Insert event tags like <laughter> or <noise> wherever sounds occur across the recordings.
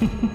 哼 <laughs> 哼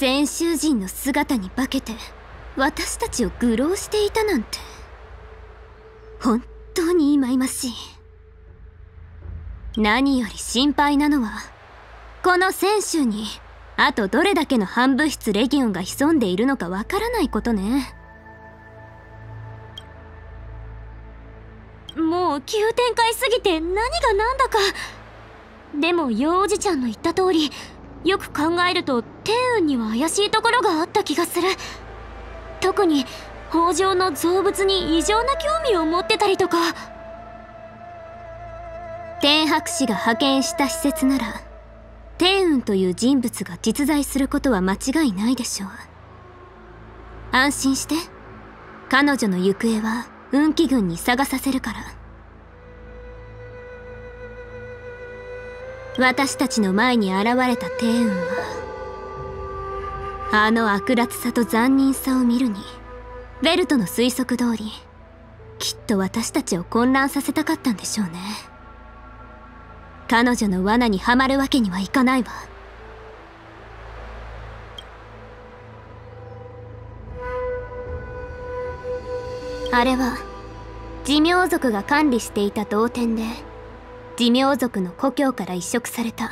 先週人の姿に化けて私たちを愚弄していたなんて。本当に忌々しい。何より心配なのはこの選手にあとどれだけの半物質レギオンが潜んでいるのかわからないことね。もう急展開すぎて何が何だか。でも幼おじちゃんの言った通りよく考えると天運には怪しいところがあった気がする。特に北条の造物に異常な興味を持ってたりとか。天白氏が派遣した施設なら天運という人物が実在することは間違いないでしょう。安心して彼女の行方は運気軍に探させるから。私たちの前に現れた天運はあの悪辣さと残忍さを見るにベルトの推測通りきっと私たちを混乱させたかったんでしょうね。彼女の罠にはまるわけにはいかないわ。あれは寿命族が管理していた同点で寿命族の故郷から移植された。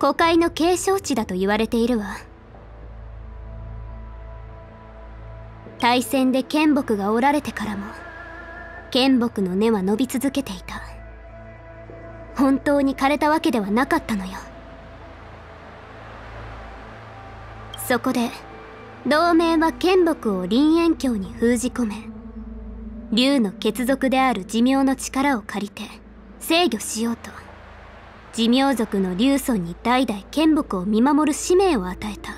古海の継承地だと言われているわ。大戦で剣木が折られてからも剣木の根は伸び続けていた。本当に枯れたわけではなかったのよ。そこで同盟は剣木を林縁境に封じ込め竜の血族である寿命の力を借りて制御しようと。寿命族の竜尊に代々剣木を見守る使命を与えた。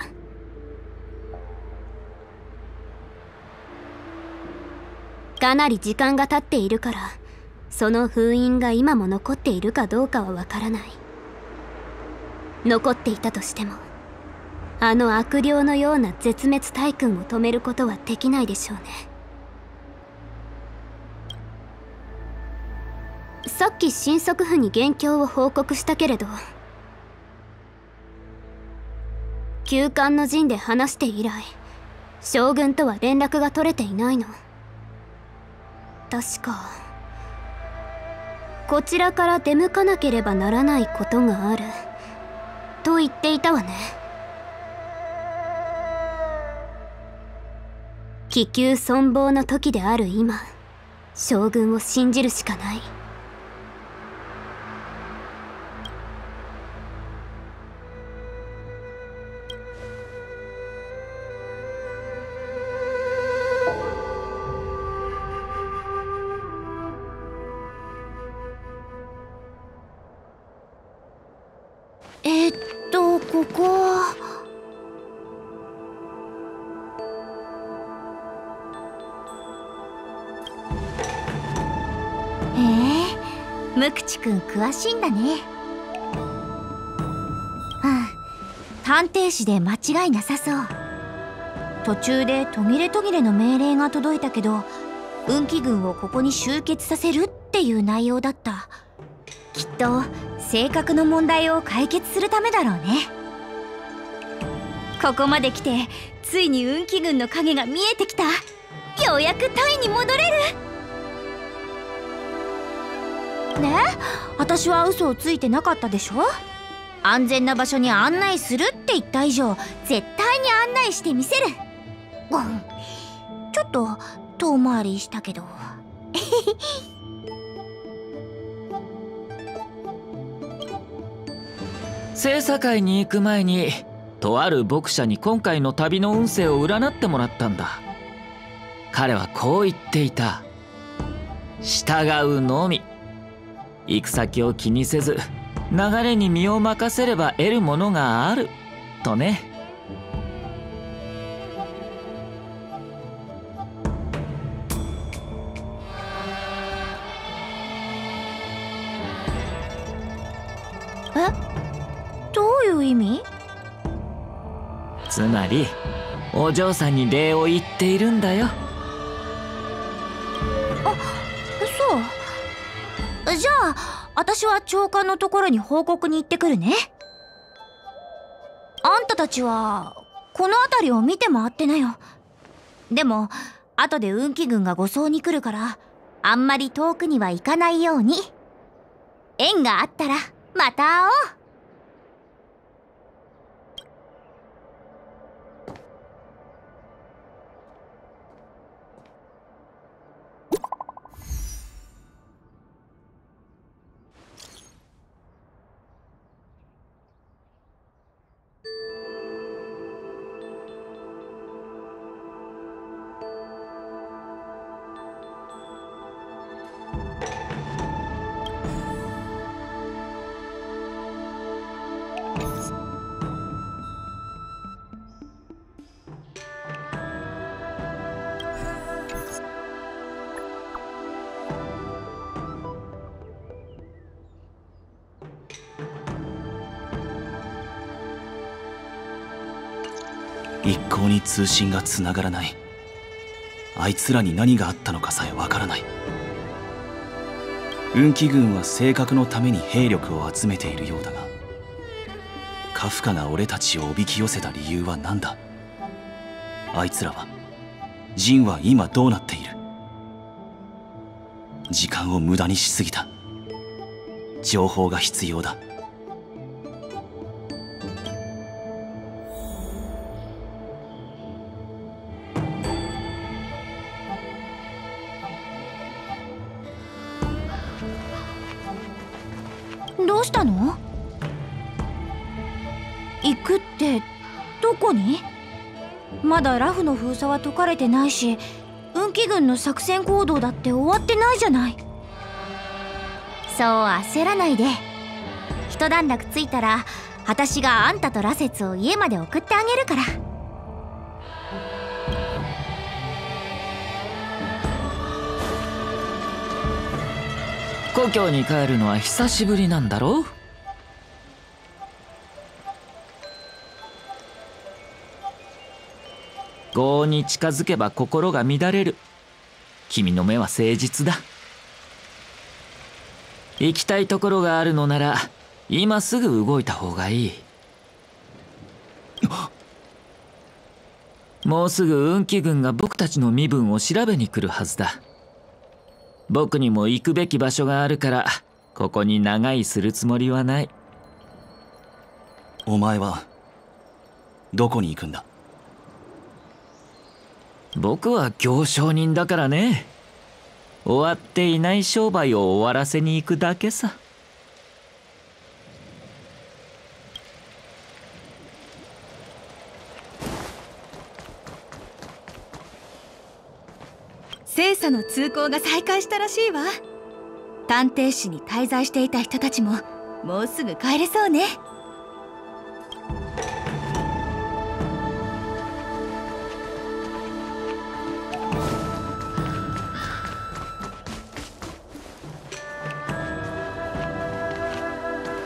かなり時間が経っているからその封印が今も残っているかどうかはわからない。残っていたとしてもあの悪霊のような絶滅大君を止めることはできないでしょうね。さっき新速府に元凶を報告したけれど休館の陣で話して以来将軍とは連絡が取れていないの。確かこちらから出向かなければならないことがあると言っていたわね。気球存亡の時である今将軍を信じるしかない。えっとここへえ無口くん詳しいんだね。うん探偵士で間違いなさそう。途中で途切れ途切れの命令が届いたけど運気軍をここに集結させるっていう内容だった。きっと性格の問題を解決するためだろうね。ここまで来てついに運気軍の影が見えてきた。ようやくタイに戻れる。ね？私は嘘をついてなかったでしょ？安全な場所に案内するって言った以上絶対に案内してみせる。ちょっと遠回りしたけど。精査会に行く前にとある牧者に今回の旅の運勢を占ってもらったんだ。彼はこう言っていた。従うのみ。行く先を気にせず流れに身を任せれば得るものがある。とね。意味つまりお嬢さんに礼を言っているんだよ。嘘。じゃあ私は長官のところに報告に行ってくるね。あんたたちはこの辺りを見て回ってなよ。でも後で運気軍が護送に来るからあんまり遠くには行かないように。縁があったらまた会おう通信がつながらない。あいつらに何があったのかさえわからない。運気軍は性格のために兵力を集めているようだがカフカが俺たちをおびき寄せた理由は何だ？あいつらはジンは今どうなっている？時間を無駄にしすぎた。情報が必要だ。うしたの？行くってどこに？まだラフの封鎖は解かれてないし運気軍の作戦行動だって終わってないじゃない。そう焦らないで。一段落ついたら私があんたと羅刹を家まで送ってあげるから。故郷に帰るのは久しぶりなんだろう？業に近づけば心が乱れる。君の目は誠実だ。行きたいところがあるのなら今すぐ動いた方がいい。もうすぐ運気軍が僕たちの身分を調べに来るはずだ。僕にも行くべき場所があるからここに長居するつもりはない。お前はどこに行くんだ？僕は行商人だからね。終わっていない商売を終わらせに行くだけさ精査の通行が再開したらしいわ。探偵士に滞在していた人たちももうすぐ帰れそうね。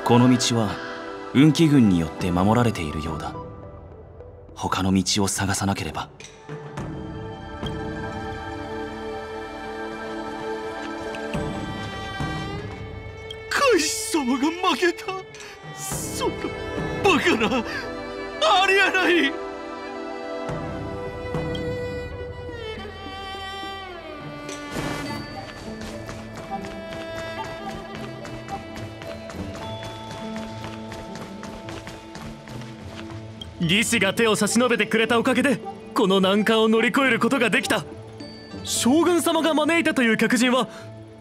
この道は運気軍によって守られているようだ。他の道を探さなければ。様が負けた。そんなバカなありえない。義士が手を差し伸べてくれたおかげでこの難関を乗り越えることができた。将軍様が招いたという客人は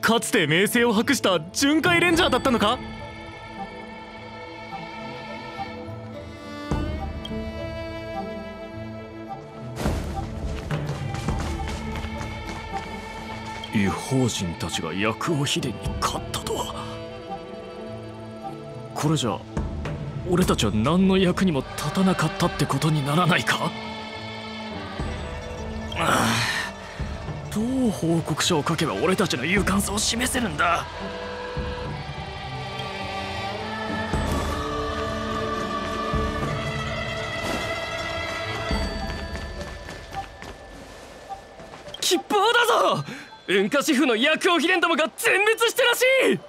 かつて名声を博した巡回レンジャーだったのか？異邦人たちが薬王秘伝に勝ったとは。これじゃ俺たちは何の役にも立たなかったってことにならないか？ああどう報告書を書けば俺たちの勇敢さを示せるんだ？吉報だぞ！運家支府の薬王秘伝どもが全滅してらし！い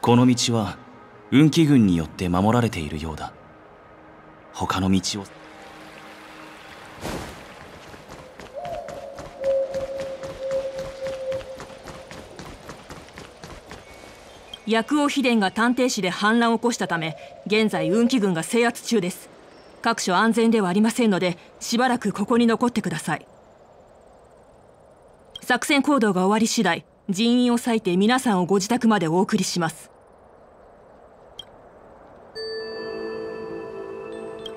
この道は運気軍によって守られているようだ。他の道を。薬王秘伝が探偵士で反乱を起こしたため現在運気軍が制圧中です。各所安全ではありませんのでしばらくここに残ってください。作戦行動が終わり次第人員を割いて皆さんをご自宅までお送りします。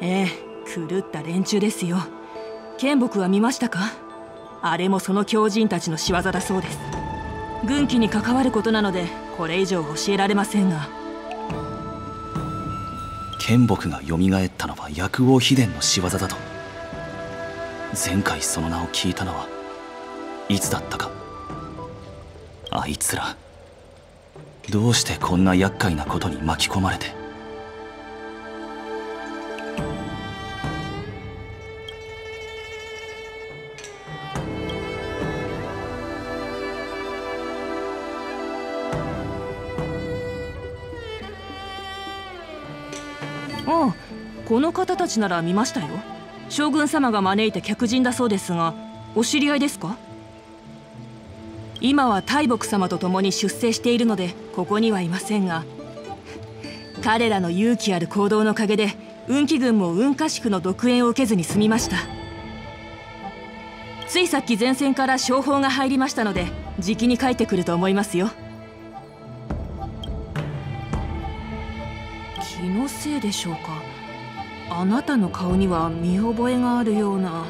ええ狂った連中ですよ。剣木は見ましたか？あれもその狂人たちの仕業だそうです。軍機に関わることなのでこれ以上教えられませんが。剣木が蘇ったのは薬王秘伝の仕業だと。前回その名を聞いたのはいつだったか。あいつら。どうしてこんな厄介なことに巻き込まれてああこの方たちなら見ましたよ。将軍様が招いた客人だそうですがお知り合いですか？今は大木様と共に出征しているのでここにはいませんが彼らの勇気ある行動のおかげで運気軍も運家宿の独演を受けずに済みました。ついさっき前線から商法が入りましたのでじきに帰ってくると思いますよ。のせいでしょうかあなたの顔には見覚えがあるような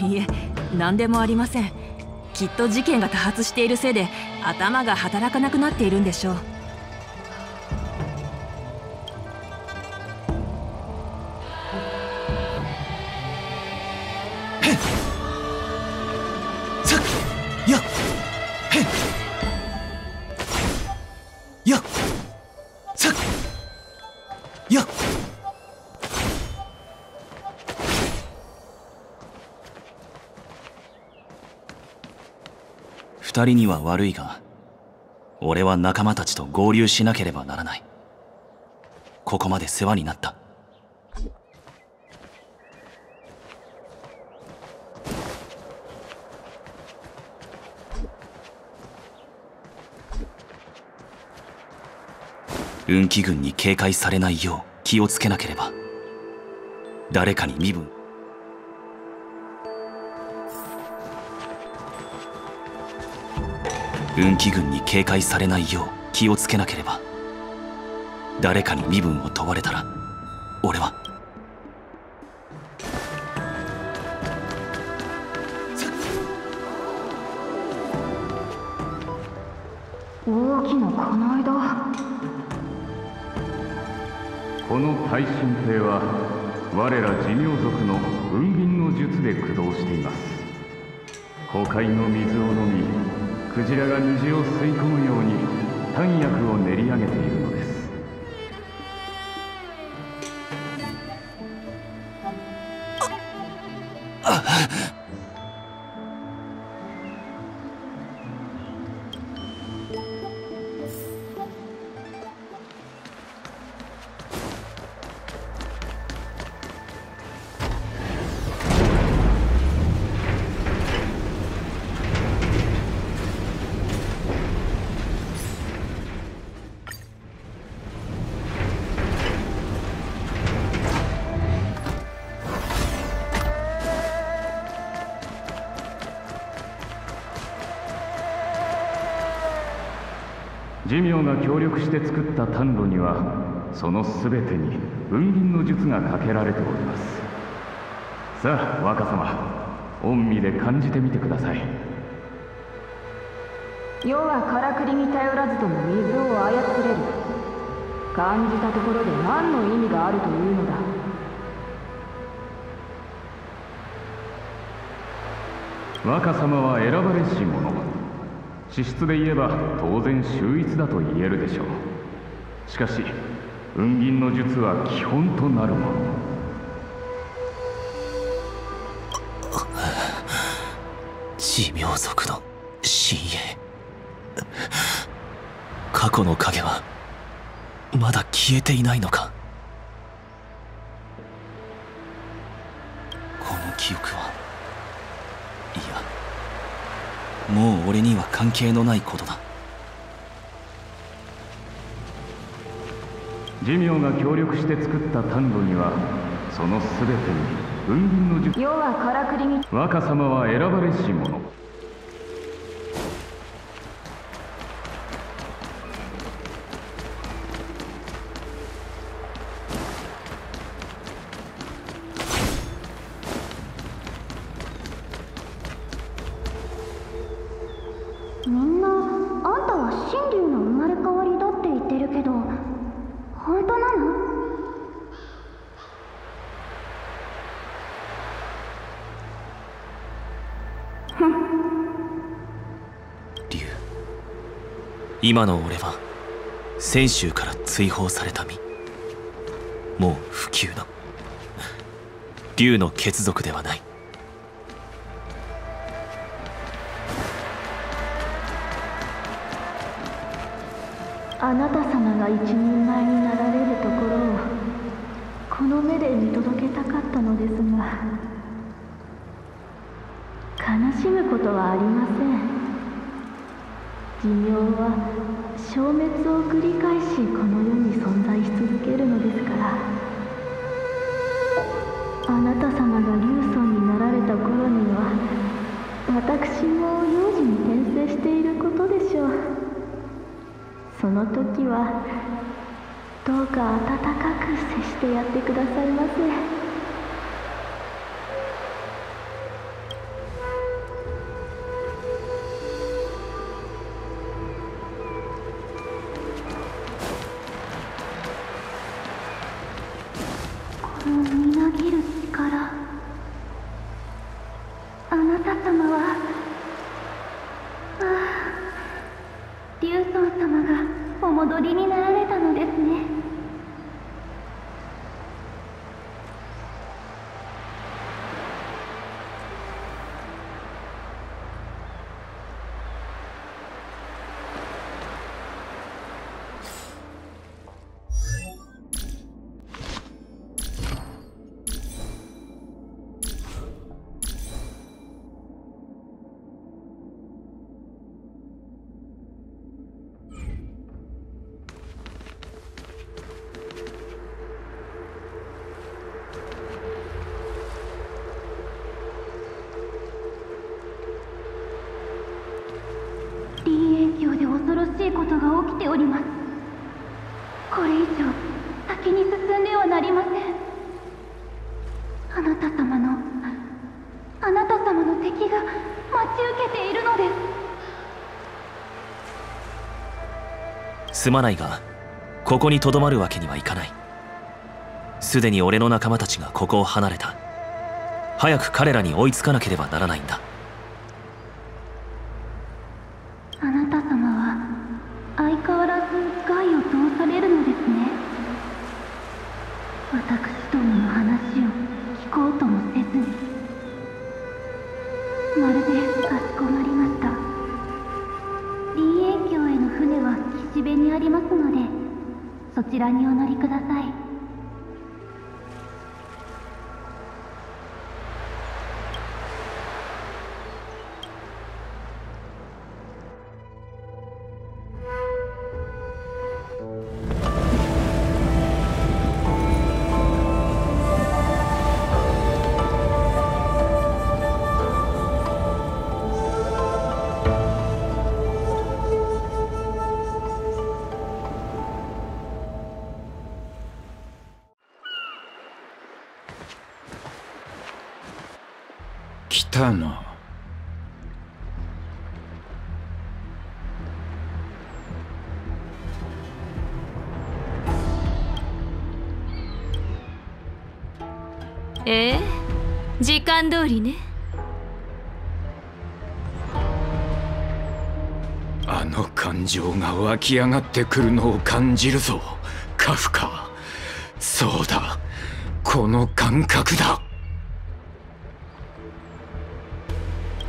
いえ何でもありませんきっと事件が多発しているせいで頭が働かなくなっているんでしょう二人には悪いが俺は仲間たちと合流しなければならない。ここまで世話になった。運気軍に警戒されないよう気をつけなければ。誰かに身分運気軍に警戒されないよう気をつけなければ。誰かに身分を問われたら俺は。大きな金井だ。この耐震艇は我ら寿命族の運銀の術で駆動しています。湖海の水を飲みクジラが虹を吸い込むように丹薬を練り上げている。った丹炉にはその全てに運銀の術がかけられております。さあ若様恩義で感じてみてください。世はからくりに頼らずとも水を操れる。感じたところで何の意味があるというのだ。若様は選ばれし者。資質で言えば当然秀逸だと言えるでしょうしかし運銀の術は基本となるもの。地名族の深淵過去の影はまだ消えていないのか。この記憶はいやもう俺には関係のないことだ。寿命が協力して作った丹炉にはその全てに運銀の術要はからくりに若様は選ばれし者今の俺は泉州から追放された身。もう不朽の。竜の血族ではない。あなた様が一人前になられるところをこの目で見届けたかったのですが悲しむことはありません。寿命は消滅を繰り返しこの世に存在し続けるのですからあなた様が竜尊になられた頃には私も幼児に転生していることでしょうその時はどうか温かく接してやってくださいませ。すまないがここにとどまるわけにはいかない。すでに俺の仲間たちがここを離れた。早く彼らに追いつかなければならないんだ。来たなええ時間通りね。あの感情が湧き上がってくるのを感じるぞカフカ。そうだこの感覚だ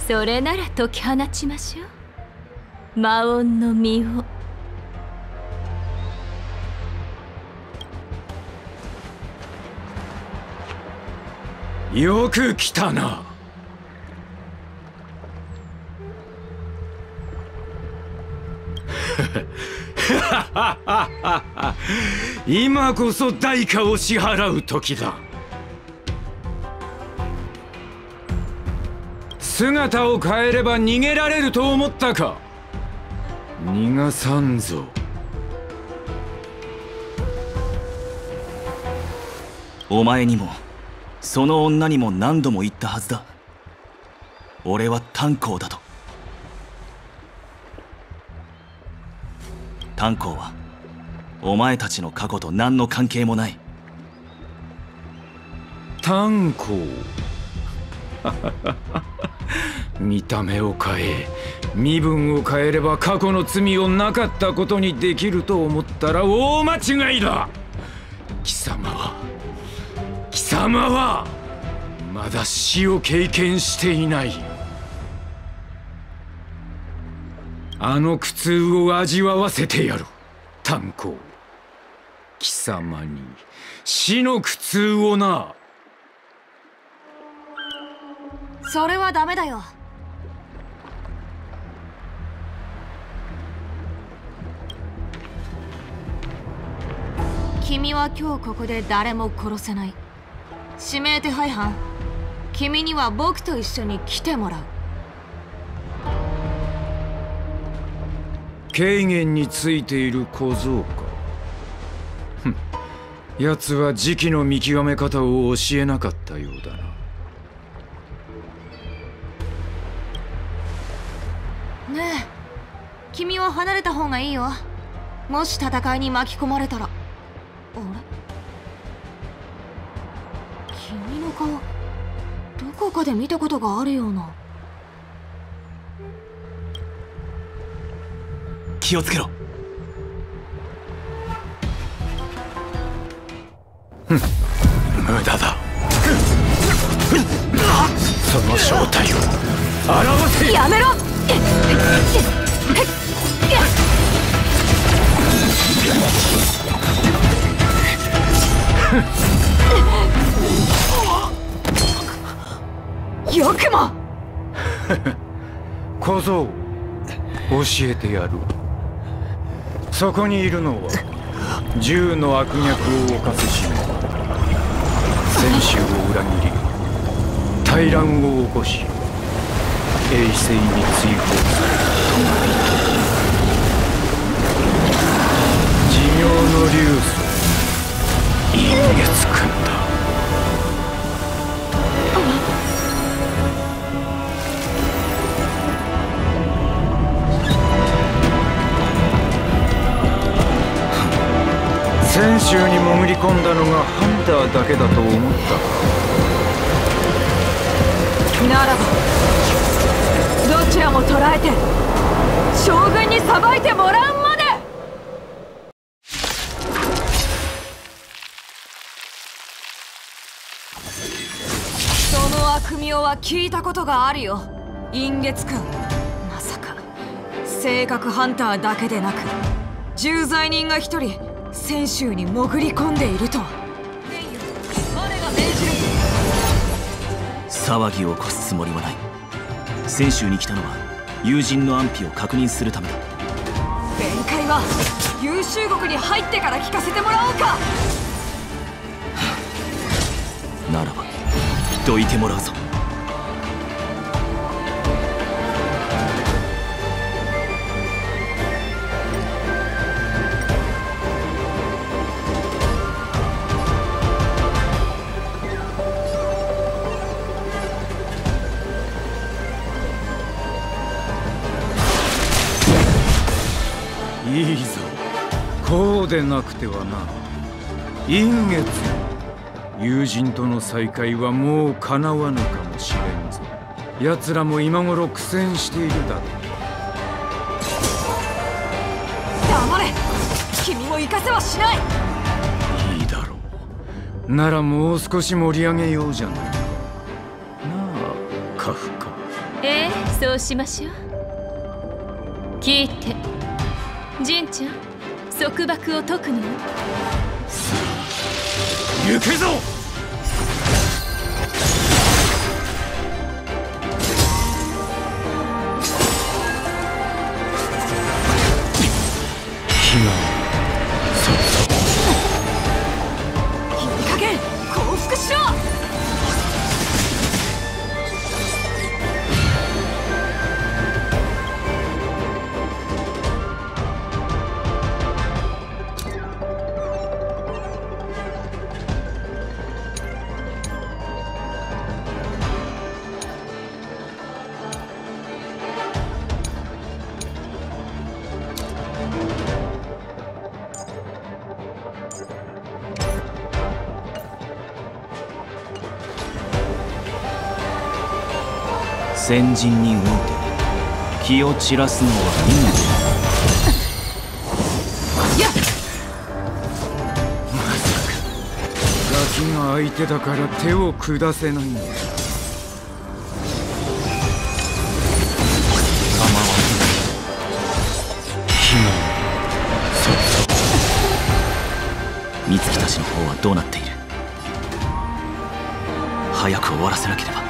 それなら解き放ちましょう。魔音の実を。よく来たな。<laughs> <laughs> 今こそ代価を支払う時だ。姿を変えれば逃げられると思ったか。逃がさんぞ。お前にもその女にも何度も言ったはずだ。俺は炭鉱だと。炭鉱はお前たちの過去と何の関係もない。炭鉱見た目を変え身分を変えれば過去の罪をなかったことにできると思ったら大間違いだ。貴様は貴様はまだ死を経験していない。あの苦痛を味わわせてやる。炭鉱。貴様に死の苦痛をな。それはダメだよ。君は今日ここで誰も殺せない。指名手配犯。君には僕と一緒に来てもらう。軽減についている小僧か。ふん。奴は時期の見極め方を教えなかったようだな。ねえ。君は離れた方がいいよ。もし戦いに巻き込まれたら。あれ？君の顔どこかで見たことがあるような。気をつけろ。無駄だ。その正体を表せ。やめろよくも。<laughs> 小僧教えてやる。そこにいるのは銃の悪逆を犯すし選手を裏切り大乱を起こし衛星に追放された妙の流祖陰月君だ。泉州に潜り込んだのがハンターだけだと思ったかならばどちらも捕らえて将軍に裁いてもらうは聞いたことがあるよ。陰月君。まさか。性格ハンターだけでなく重罪人が一人泉州に潜り込んでいると我が命じる。騒ぎを起こすつもりはない。泉州に来たのは友人の安否を確認するためだ。弁解は優秀国に入ってから聞かせてもらおうか。ならばどいてもらうぞでなくてはな陰月友人との再会はもう叶わぬかもしれんぞ。奴らも今頃苦戦しているだろう。黙れ。君も行かせはしない。いいだろう。ならもう少し盛り上げようじゃない。なあカフカええ？そうしましょう。聞いて。ジンちゃん。束縛を解くの行くぞ！先人において気を散らすのはいいガキが相手だから手を下せないんだ美月たちの方はどうなっている早く終わらせなければ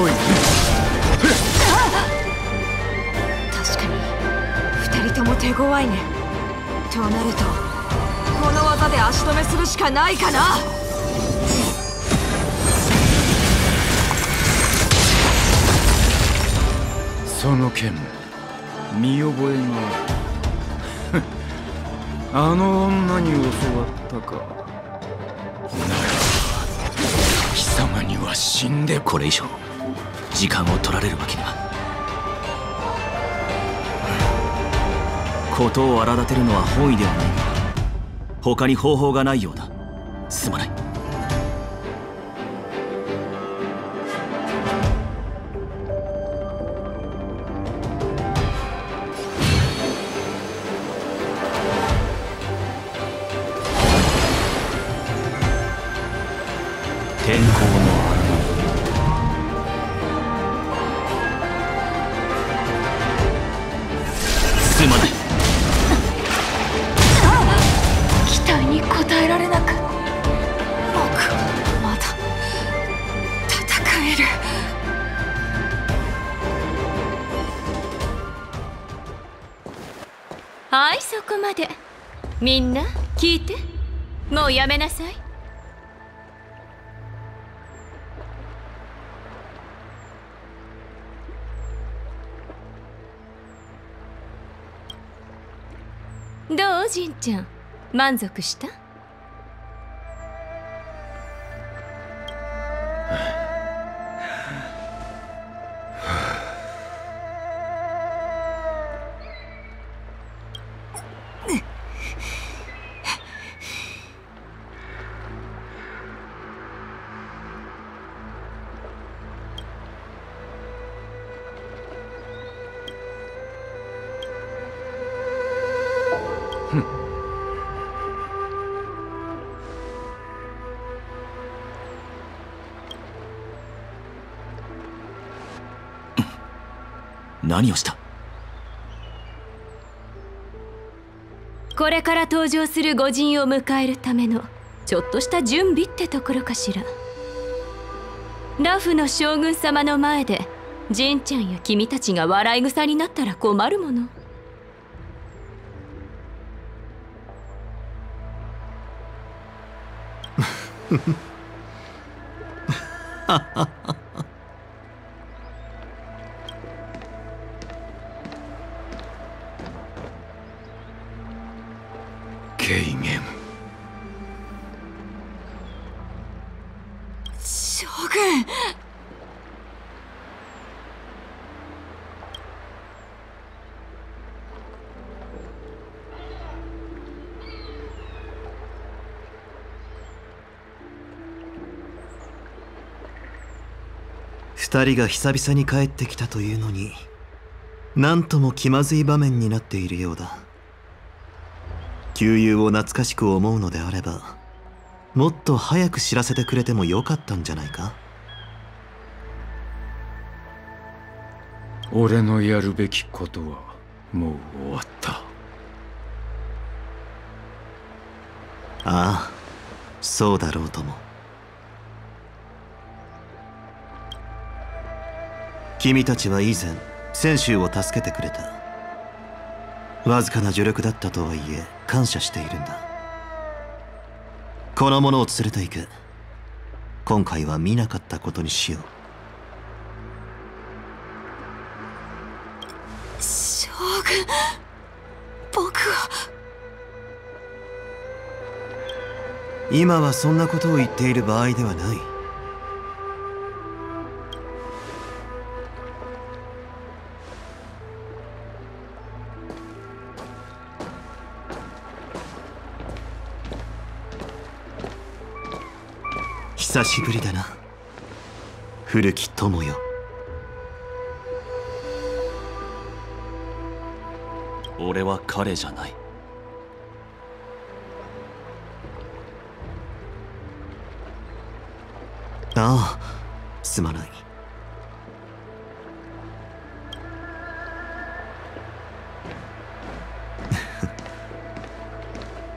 来い確かに二人とも手強いね。となるとこの技で足止めするしかないかな。その件見覚えがあるあの女に教わったか。なら貴様には死んでこれ以上時間を取られるわけには事を荒立てるのは本意ではないが他に方法がないようだ。ジンちゃん。満足した？何をした？これから登場する御人を迎えるためのちょっとした準備ってところかしら。ラフの将軍様の前でジンちゃんや君たちが笑い草になったら困るもの。軽 <laughs> 人が久々に帰ってきたというのに何とも気まずい場面になっているようだ。旧友を懐かしく思うのであればもっと早く知らせてくれてもよかったんじゃないか？俺のやるべきことはもう終わった。ああそうだろうとも。君たちは以前泉州を助けてくれた。わずかな助力だったとはいえ感謝しているんだ。この者を連れて行く。今回は見なかったことにしよう。将軍僕は今はそんなことを言っている場合ではない久しぶりだな。古き友よ。俺は彼じゃない。ああすまない。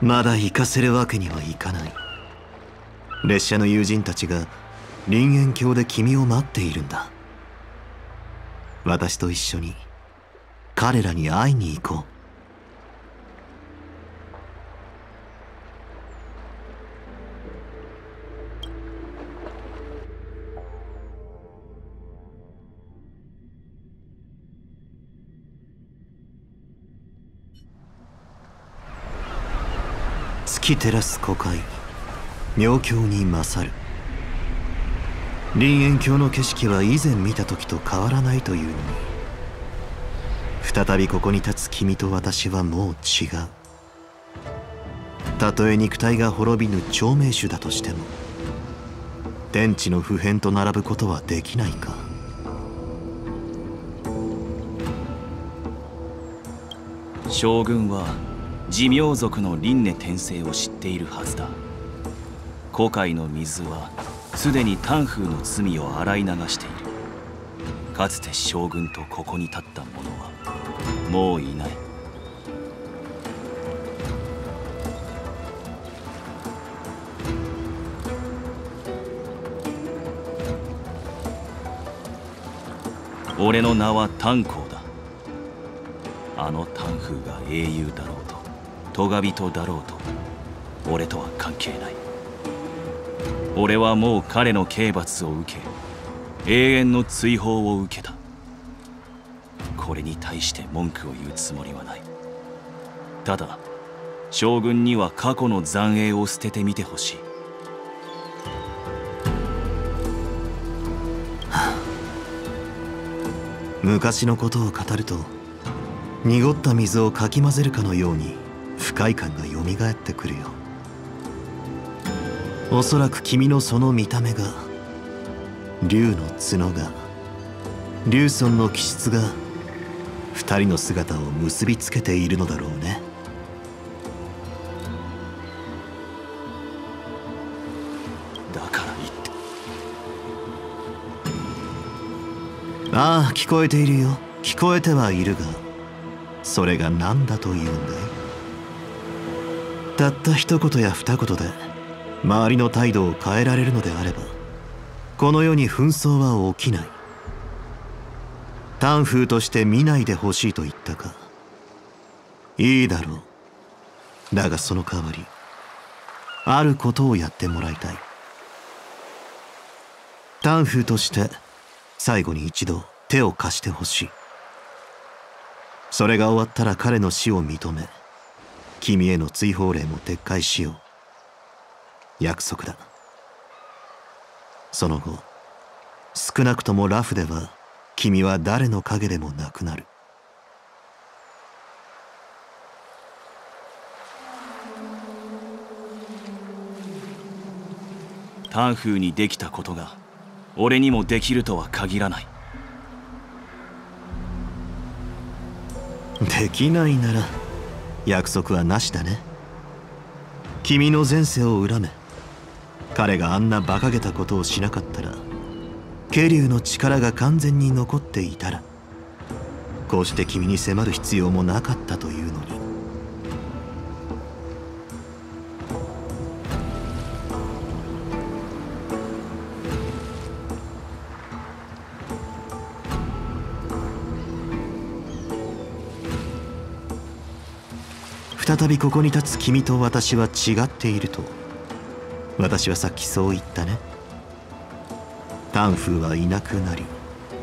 <laughs> まだ行かせるわけにはいかない。列車の友人たちが林園橋で君を待っているんだ。私と一緒に彼らに会いに行こう。月照らす湖海妙境に勝る。林園橋の景色は以前見た時と変わらないというのに。再びここに立つ君と私はもう違う。たとえ肉体が滅びぬ長命種だとしても天地の普遍と並ぶことはできないか。将軍は寿命族の輪廻転生を知っているはずだ。古海の水はすでに丹風の罪を洗い流している。かつて将軍とここに立った者はもういない。俺の名は炭鉱だ。あの炭風が英雄だろうと咎人だろうと俺とは関係ない。俺はもう彼の刑罰を受け永遠の追放を受けた。これに対して文句を言うつもりはない。ただ将軍には過去の残影を捨ててみてほしい。昔のことを語ると濁った水をかき混ぜるかのように不快感がよみがえってくるよ。おそらく君のその見た目が竜の角が竜尊の気質が二人の姿を結びつけているのだろうね。だから言って。ああ聞こえているよ。聞こえてはいるがそれが何だというんだい？たった一言や二言で周りの態度を変えられるのであればこの世に紛争は起きない。タンフーとして見ないでほしいと言ったか。いいだろう。だがその代わりあることをやってもらいたい。タンフーとして最後に一度手を貸してほしい。それが終わったら彼の死を認め君への追放令も撤回しよう。約束だ。その後少なくともラフでは君は誰の影でもなくなる。タンフーにできたことが俺にもできるとは限らない。できないなら約束はなしだね。君の前世を恨め彼があんな馬鹿げたことをしなかったらケリュウの力が完全に残っていたらこうして君に迫る必要もなかったというのに。再びここに立つ君と私は違っていると私はさっきそう言ったね。タンフーはいなくなり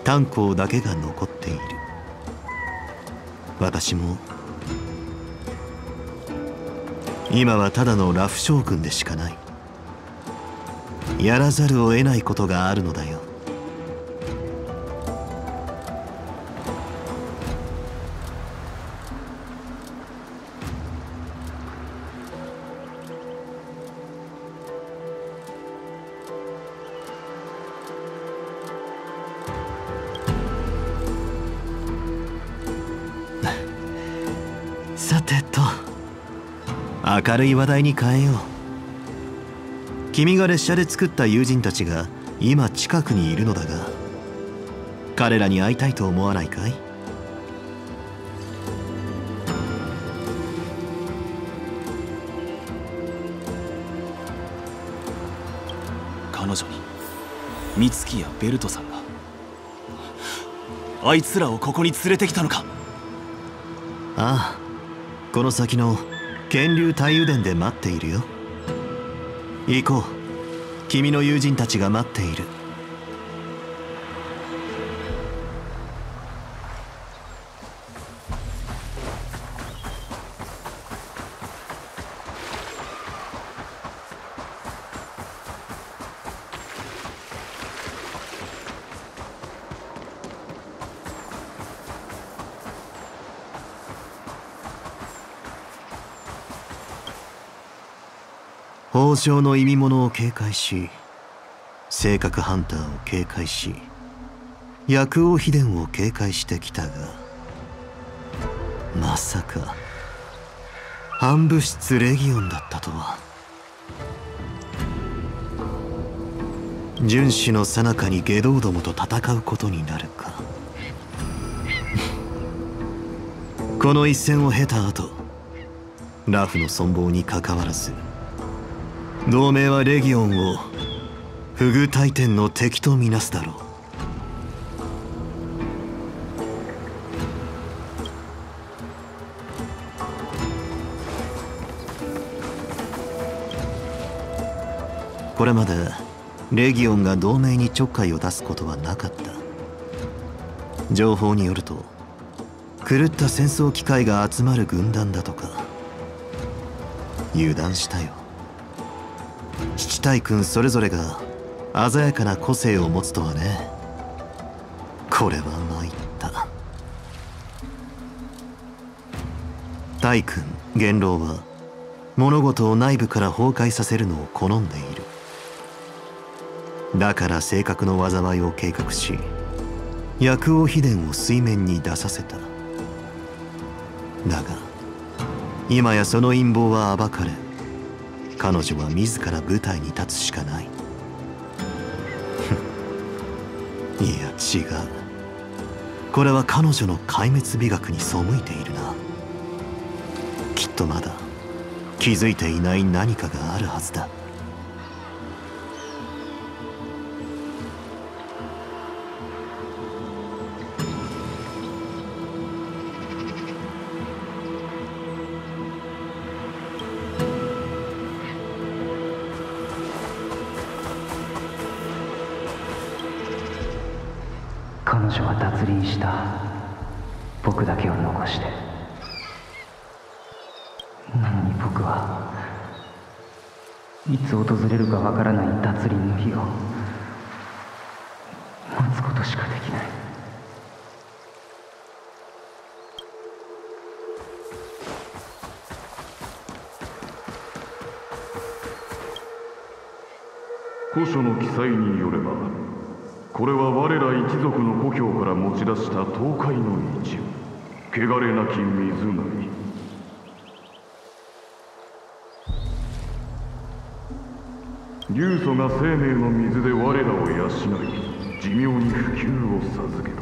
炭鉱だけが残っている。私も今はただのラフ将軍でしかない。やらざるを得ないことがあるのだよ。明るい話題に変えよう。君が列車で作った友人たちが今近くにいるのだが彼らに会いたいと思わないかい？彼女に美月やベルトさんがあいつらをここに連れてきたのか。ああこの先の源流太油殿で待っているよ。行こう。君の友人たちが待っている。宝条の意味物を警戒し性格ハンターを警戒し薬王秘伝を警戒してきたがまさか暗部室レギオンだったとは。殉死の最中に下道どもと戦うことになるか。この一戦を経た後ラフの存亡にかかわらず同盟はレギオンを不遇大天の敵とみなすだろう。これまでレギオンが同盟にちょっかいを出すことはなかった。情報によると狂った戦争機械が集まる軍団だとか。油断したよ。七対君それぞれが鮮やかな個性を持つとはね。これは参った。大君元老は物事を内部から崩壊させるのを好んでいる。だから正確の災いを計画し薬王秘伝を水面に出させた。だが今やその陰謀は暴かれ彼女は自ら舞台に立つしかない。<laughs> いや違う。これは彼女の壊滅美学に背いているな。きっとまだ気づいていない何かがあるはずだ。僕だけを残して。なのに僕はいつ訪れるかわからない脱輪の日を待つことしかできない。古書の記載によればこれは我ら一族の故郷から持ち出した東海の道。汚れなき水なり流祖が生命の水で我らを養い寿命に普及を授けた。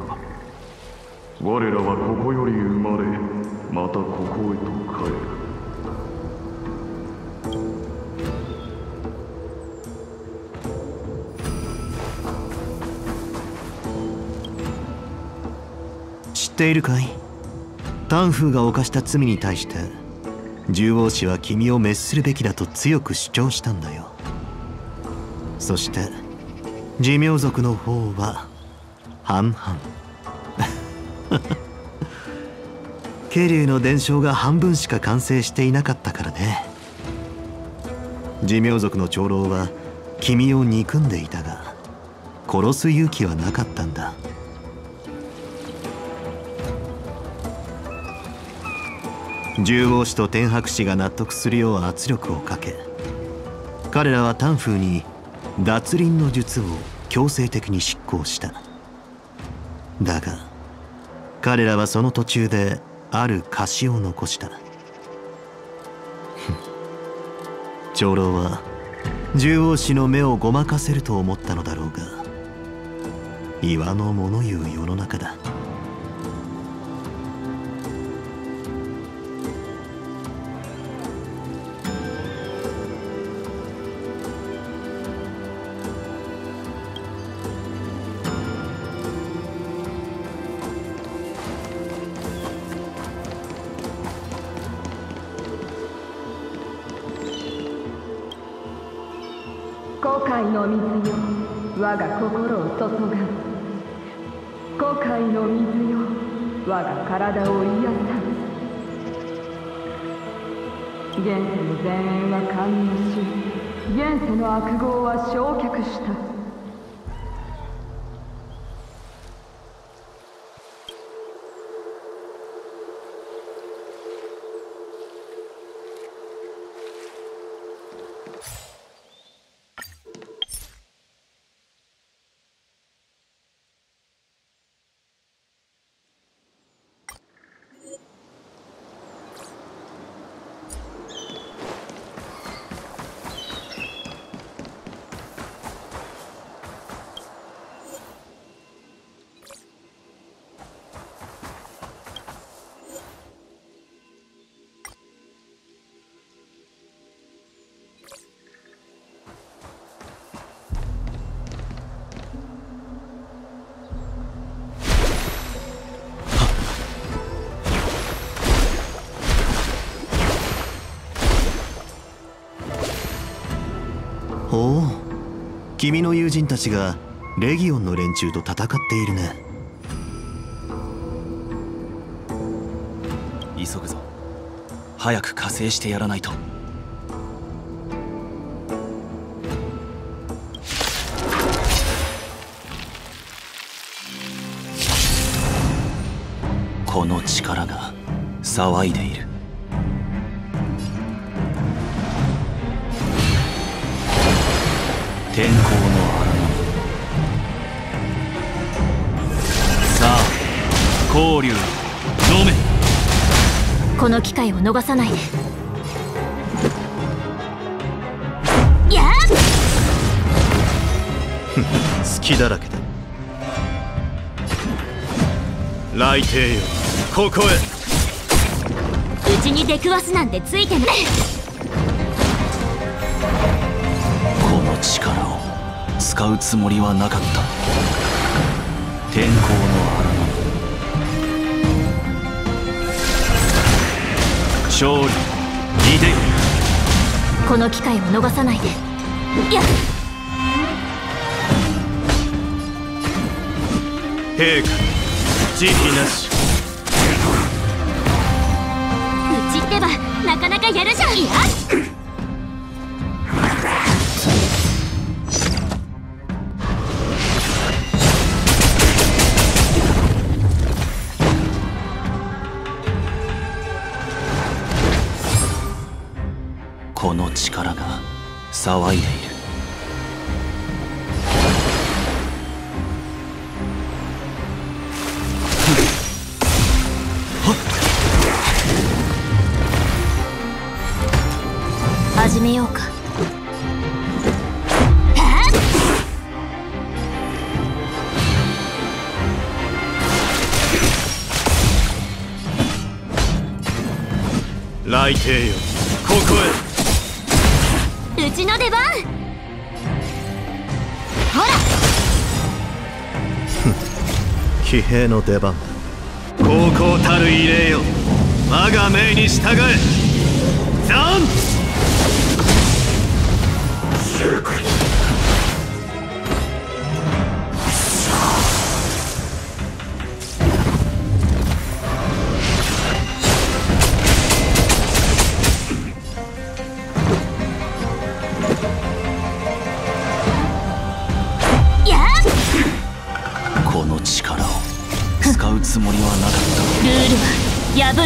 我らはここより生まれまたここへと帰る。知っているかい？タンフーが犯した罪に対して獣王氏は君を滅するべきだと強く主張したんだよ。そして寿命族の方は半々。ケリュウの伝承が半分しか完成していなかったからね。寿命族の長老は君を憎んでいたが殺す勇気はなかったんだ。獣王氏と天白氏が納得するよう圧力をかけ彼らはタンフーに脱輪の術を強制的に執行した。だが彼らはその途中である貸しを残した。<laughs> 長老は獣王氏の目をごまかせると思ったのだろうが岩の物言う世の中だ。体を癒さん現世の前縁は完了し現世の悪号は焼却した。君の友人たちがレギオンの連中と戦っているね。急ぐぞ。早く加勢してやらないと。この力が騒いでいる。天候の荒波さあ光流飲め。この機会を逃さないで。やあ隙 <laughs> だらけだ。来帝よここへ。うちに出くわすなんてついてないうつもりはなかった。天候の荒波勝利。この機会を逃さないで。やっ。陛下慈悲なし。うちってばなかなかやるじゃん。や。っ騒いでいる。始めようか。来帝よここうちの出番。ほら。へ <laughs> 騎兵の出番。だ高校たる異例よ。我が命に従え。ザン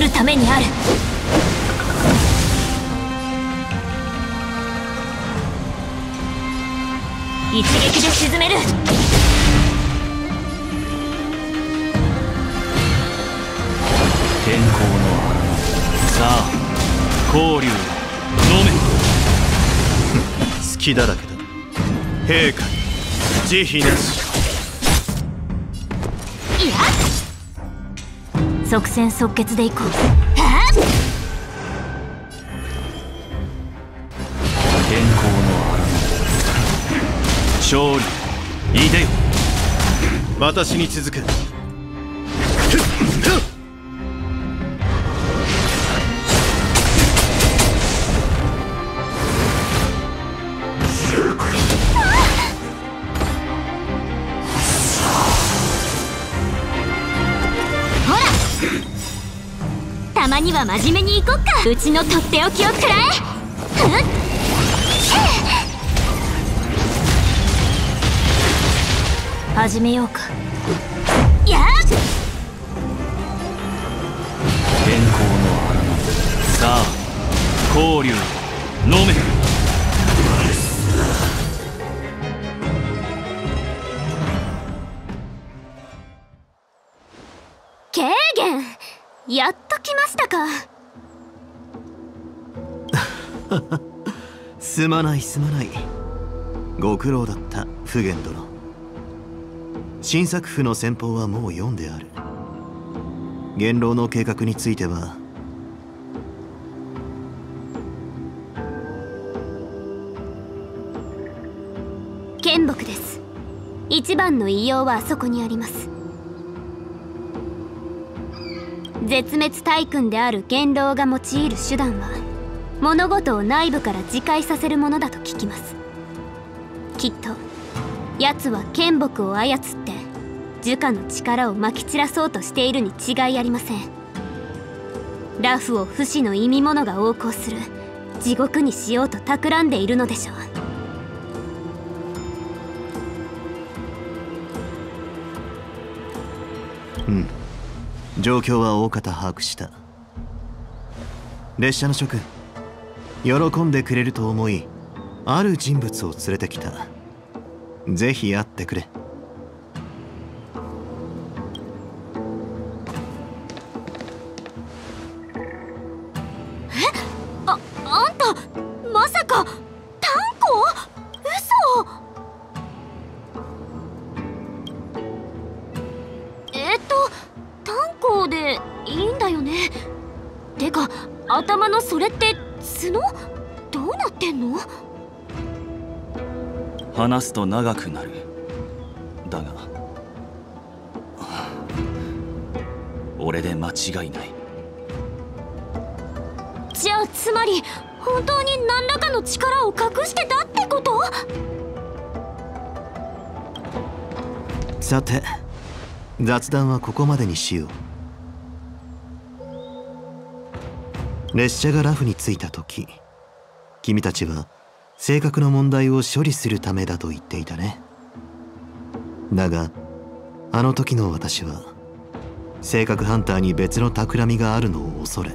るためにある。一撃で沈める。天候のさあ光流飲め。<laughs> 隙だらけだ。陛下慈悲なし。即戦即決でいこう。はっ？天候の荒波勝利。いでよ。私に続くは真面目にいこっかうちのとっておきをくらえふっ始めようか。やっ！天候のさあ光流。飲めすまないすまない。ご苦労だった普賢殿。新作府の先方はもう読んである。元老の計画については。剣木です。一番の異様はあそこにあります。絶滅大君である元老が用いる手段は物事を内部から自戒させるものだと聞きます。きっと奴は剣木を操って儒家の力をまき散らそうとしているに違いありません。ラフを不死の意味物が横行する地獄にしようと企んでいるのでしょう。うん。状況は大方把握した。列車の諸君喜んでくれると思いある人物を連れてきた。ぜひ会ってくれ。と長くなる。だが俺で間違いない。じゃあつまり本当に何らかの力を隠してたってこと？さて雑談はここまでにしよう。列車がラフに着いた時君たちは性格の問題を処理するためだと言っていたね。だがあの時の私は性格ハンターに別の企みがあるのを恐れ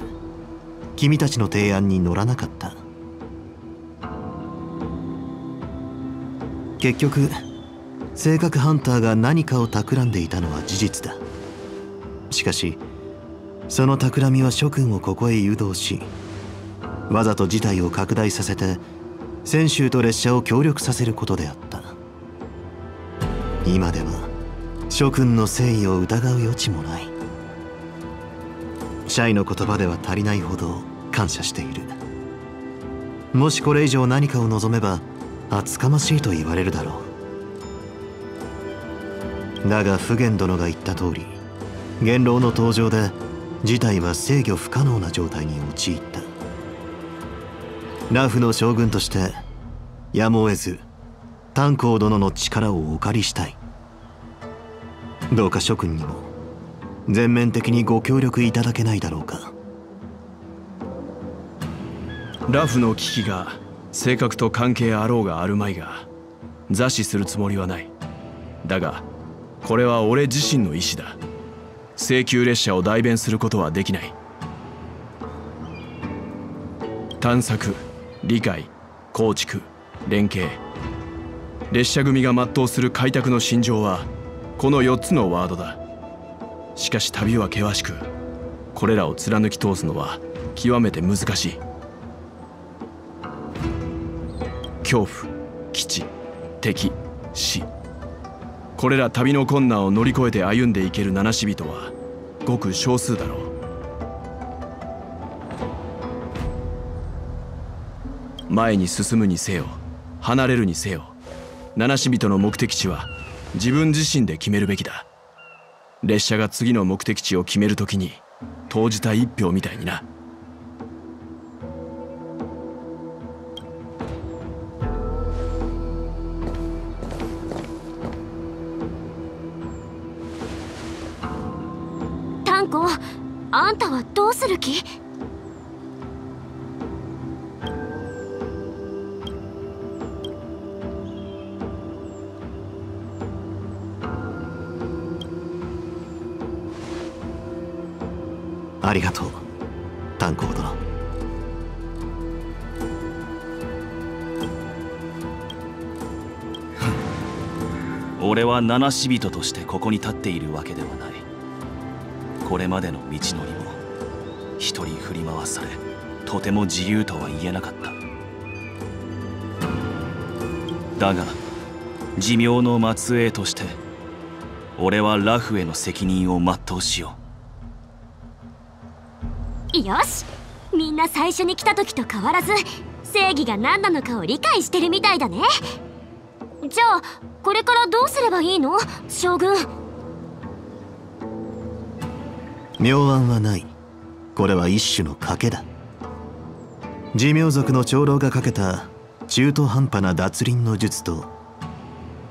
君たちの提案に乗らなかった。結局性格ハンターが何かを企んでいたのは事実だ。しかしその企みは諸君をここへ誘導しわざと事態を拡大させて泉州と列車を協力させることであった。今では諸君の誠意を疑う余地もない。シャイの言葉では足りないほど感謝している。もしこれ以上何かを望めば厚かましいと言われるだろう。だが普賢殿が言った通り元老の登場で事態は制御不可能な状態に陥った。ラフの将軍としてやむを得ず炭鉱殿の力をお借りしたい。どうか諸君にも全面的にご協力いただけないだろうか。ラフの危機が性格と関係あろうがあるまいが座視するつもりはない。だがこれは俺自身の意志だ。請求列車を代弁することはできない。探索。理解構築連携。列車組が全うする開拓の心情はこの4つのワードだ。しかし旅は険しくこれらを貫き通すのは極めて難しい。恐怖基地敵死。これら旅の困難を乗り越えて歩んでいける七死人はごく少数だろう。前に進むにせよ離れるにせよ七死人の目的地は自分自身で決めるべきだ。列車が次の目的地を決めるときに投じた一票みたいにな。タンコあんたはどうする気？ありがとう。炭鉱殿俺は七死人としてここに立っているわけではない。これまでの道のりも一人振り回されとても自由とは言えなかった。だが寿命の末裔として俺はラフへの責任を全うしよう。よし。みんな最初に来た時と変わらず正義が何なのかを理解してるみたいだね。じゃあこれからどうすればいいの？将軍。妙案はない。これは一種の賭けだ。寿命族の長老がかけた中途半端な脱輪の術と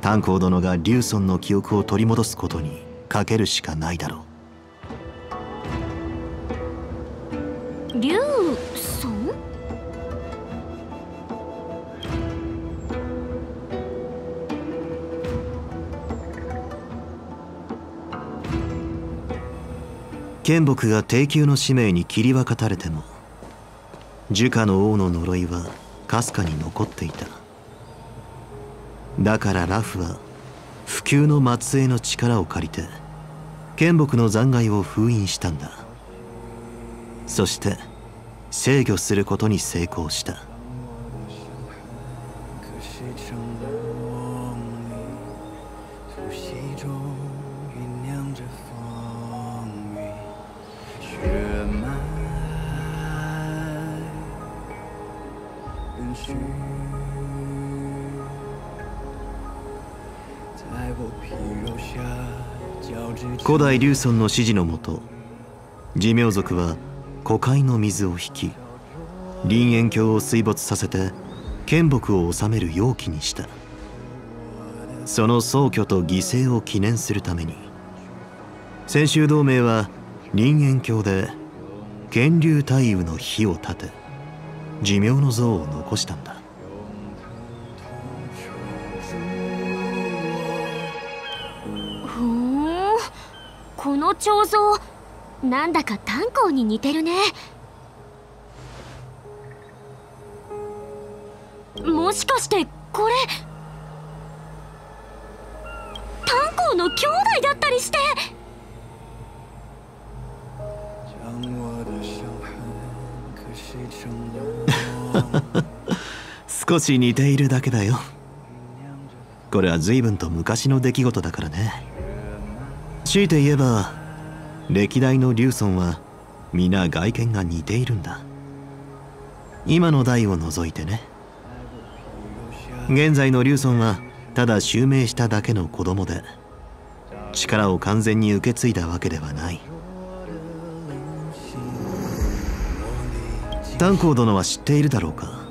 炭鉱殿がリュウソンの記憶を取り戻すことにかけるしかないだろう。剣木が低級の使命に切り分かたれても樹下の王の呪いはかすかに残っていた。だからラフは普及の末裔の力を借りて剣木の残骸を封印したんだ。そして制御することに成功した。古代竜尊の指示のもと寿命族は湖海の水を引き林縁鏡を水没させて剣木を治める容器にした。その宗居と犠牲を記念するために先週同盟は林縁鏡で剣竜太夫の火を立て寿命の像を残したんだ。彫像なんだか炭鉱に似てるね。もしかしてこれ炭鉱の兄弟だったりして。少し似ているだけだよ。これは随分と昔の出来事だからね。強いて言えば歴代の竜尊は皆外見が似ているんだ。今の代を除いてね。現在の竜尊はただ襲名しただけの子供で力を完全に受け継いだわけではない。炭鉱殿は知っているだろうか？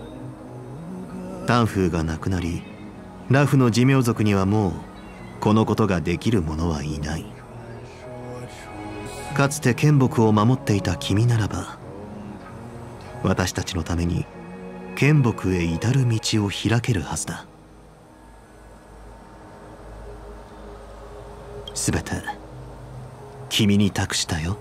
丹風が亡くなりラフの寿命族にはもうこのことができる者はいない。かつて剣木を守っていた君ならば私たちのために剣木へ至る道を開けるはずだ。全て君に託したよ。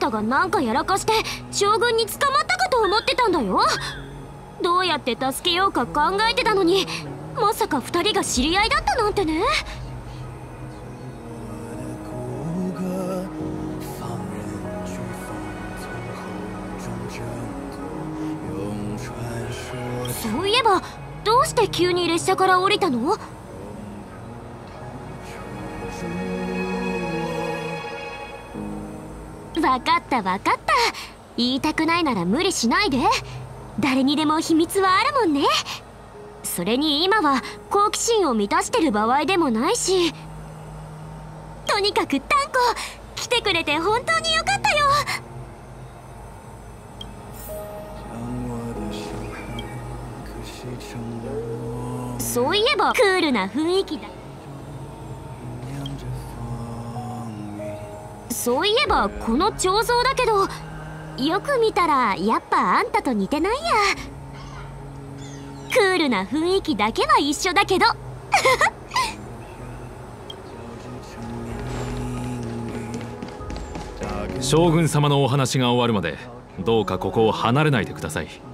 たがなんかやらかして将軍に捕まったかと思ってたんだよ。どうやって助けようか考えてたのにまさか2人が知り合いだったなんてね。そういえばどうして急に列車から降りたの？わかったわかった。言いたくないなら無理しないで。誰にでも秘密はあるもんね。それに今は好奇心を満たしてる場合でもないし。とにかくタンコ来てくれて本当によかったよ。そういえばクールな雰囲気だそういえばこの彫像だけどよく見たらやっぱあんたと似てないや。クールな雰囲気だけは一緒だけど。<laughs> 将軍様のお話が終わるまでどうかここを離れないでください。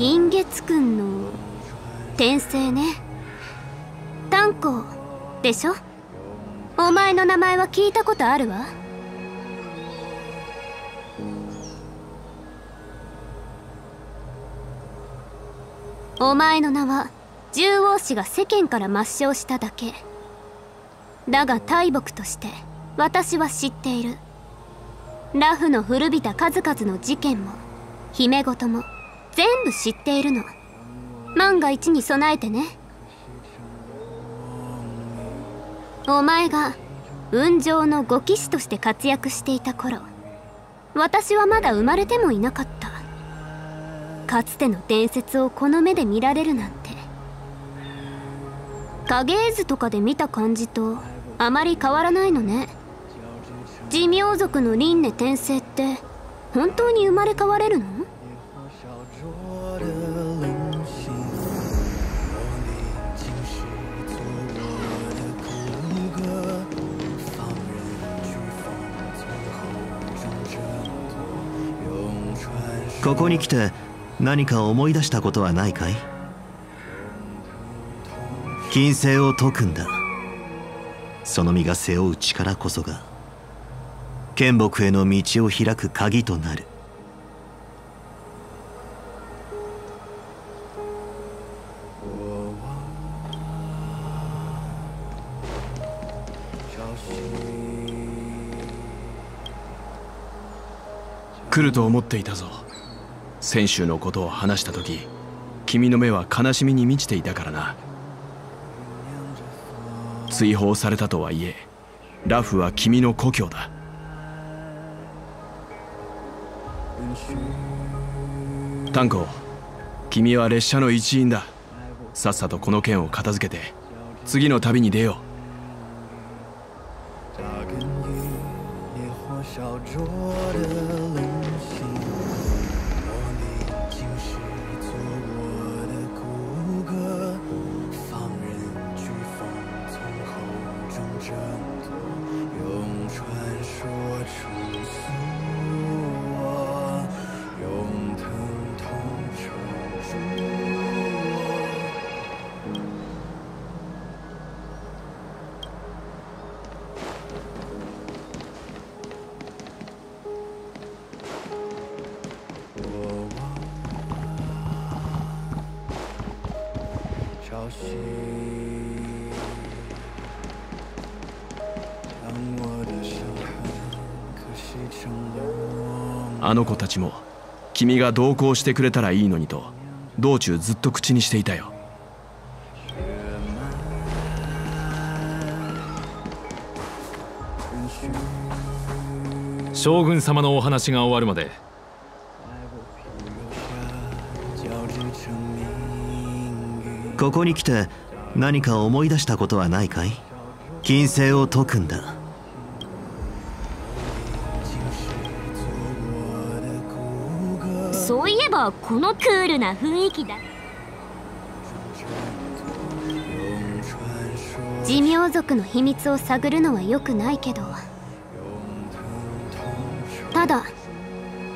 陰月くんの転生ね。炭鉱でしょ？お前の名前は聞いたことあるわ。お前の名は獣王氏が世間から抹消しただけ。だが大木として私は知っている。ラフの古びた数々の事件も姫事も全部知っているの。万が一に備えてね。お前が雲上の護騎士として活躍していた頃私はまだ生まれてもいなかった。かつての伝説をこの目で見られるなんて。影絵図とかで見た感じとあまり変わらないのね。寿命族の輪廻転生って本当に生まれ変われるの？ここに来て何か思い出したことはないかい？金星を解くんだ。その身が背負う力こそが剣木への道を開く鍵となる。来ると思っていたぞ。先週のことを話した時君の目は悲しみに満ちていたからな。追放されたとはいえラフは君の故郷だ。タンコ君は列車の一員だ。さっさとこの件を片付けて次の旅に出よう。あの子たちも君が同行してくれたらいいのにと道中ずっと口にしていたよ。将軍様のお話が終わるまでここに来て何か思い出したことはないかい？金星を解くんだはこのクールな雰囲気だ。寿命族の秘密を探るのは良くないけど。ただ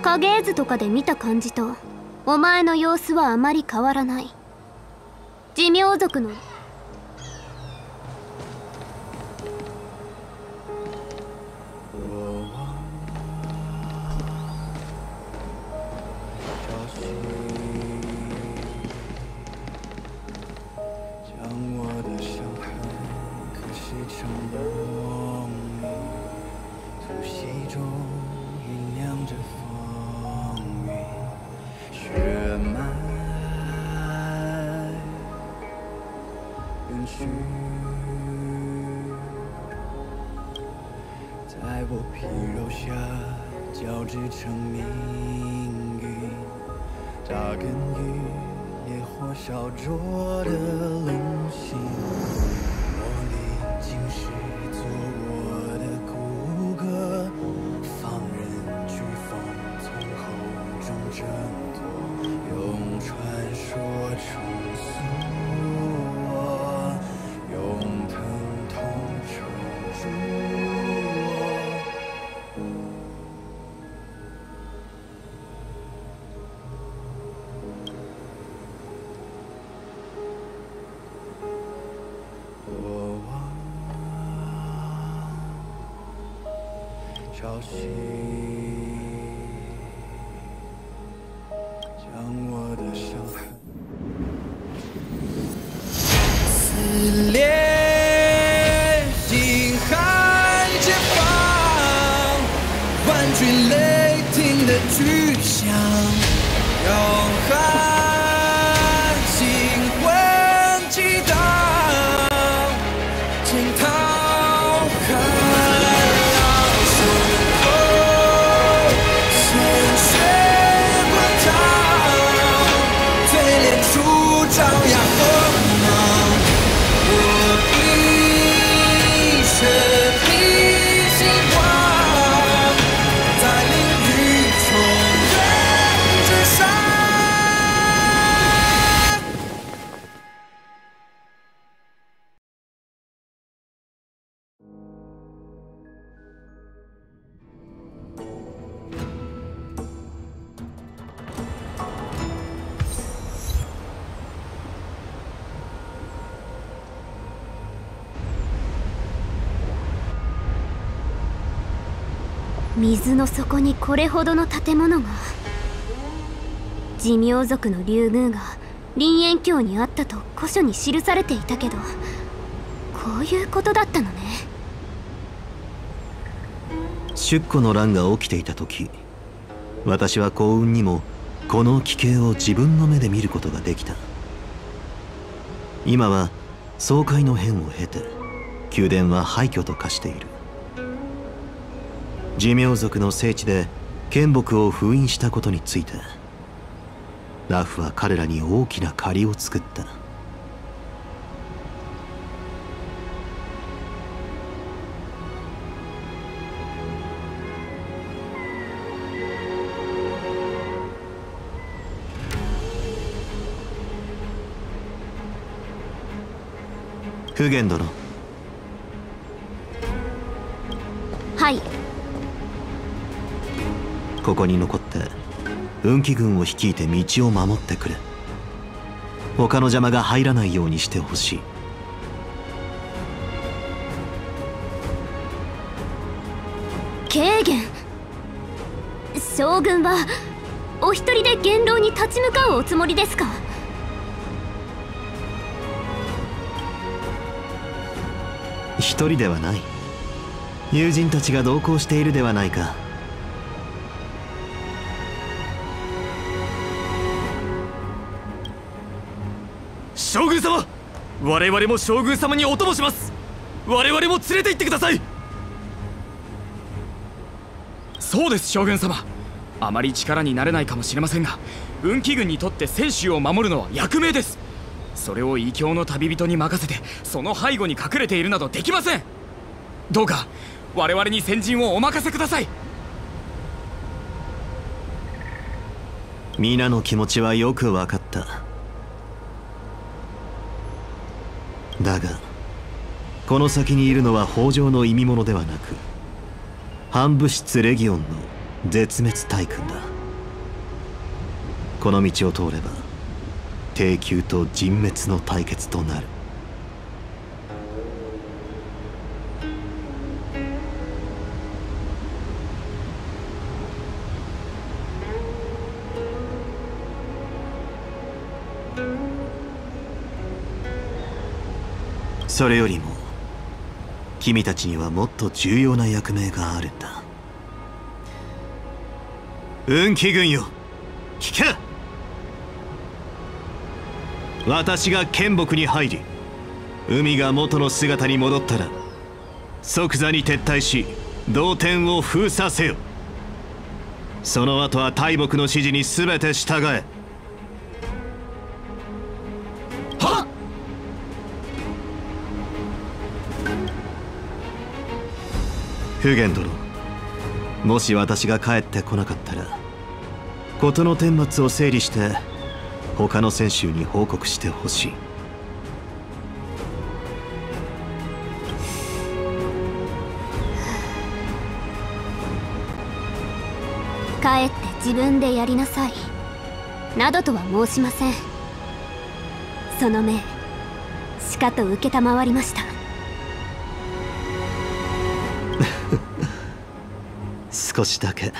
影絵図とかで見た感じとお前の様子はあまり変わらない。寿命族の水の底にこれほどの建物が。寿命族の竜宮が林縁峡にあったと古書に記されていたけどこういうことだったのね。出庫の乱が起きていた時私は幸運にもこの奇形を自分の目で見ることができた。今は総会の変を経て宮殿は廃墟と化している。寿命族の聖地で剣木を封印したことについてラフは彼らに大きな借りを作った。フゲン殿ここに残って運気軍を率いて道を守ってくれ。他の邪魔が入らないようにしてほしい。軽減将軍はお一人で元老に立ち向かうおつもりですか？一人ではない。友人たちが同行しているではないか我々も将軍様にお供します。我々も連れて行ってください。そうです将軍様。あまり力になれないかもしれませんが運気軍にとって泉州を守るのは役命です。それを異教の旅人に任せてその背後に隠れているなどできません。どうか我々に先陣をお任せください。皆の気持ちはよく分かった。だがこの先にいるのは北条の意味者ではなく反物質レギオンの絶滅大君だ。この道を通れば低級と人滅の対決となる。それよりも君たちにはもっと重要な役目があるんだ。運気軍よ。聞け。私が剣木に入り海が元の姿に戻ったら即座に撤退し同点を封鎖せよ。その後は大木の指示に全て従え。フゲン殿。もし私が帰ってこなかったら事の顛末を整理して他の選手に報告してほしい。帰って自分でやりなさい。などとは申しません。その命しかと承りました。少しだけ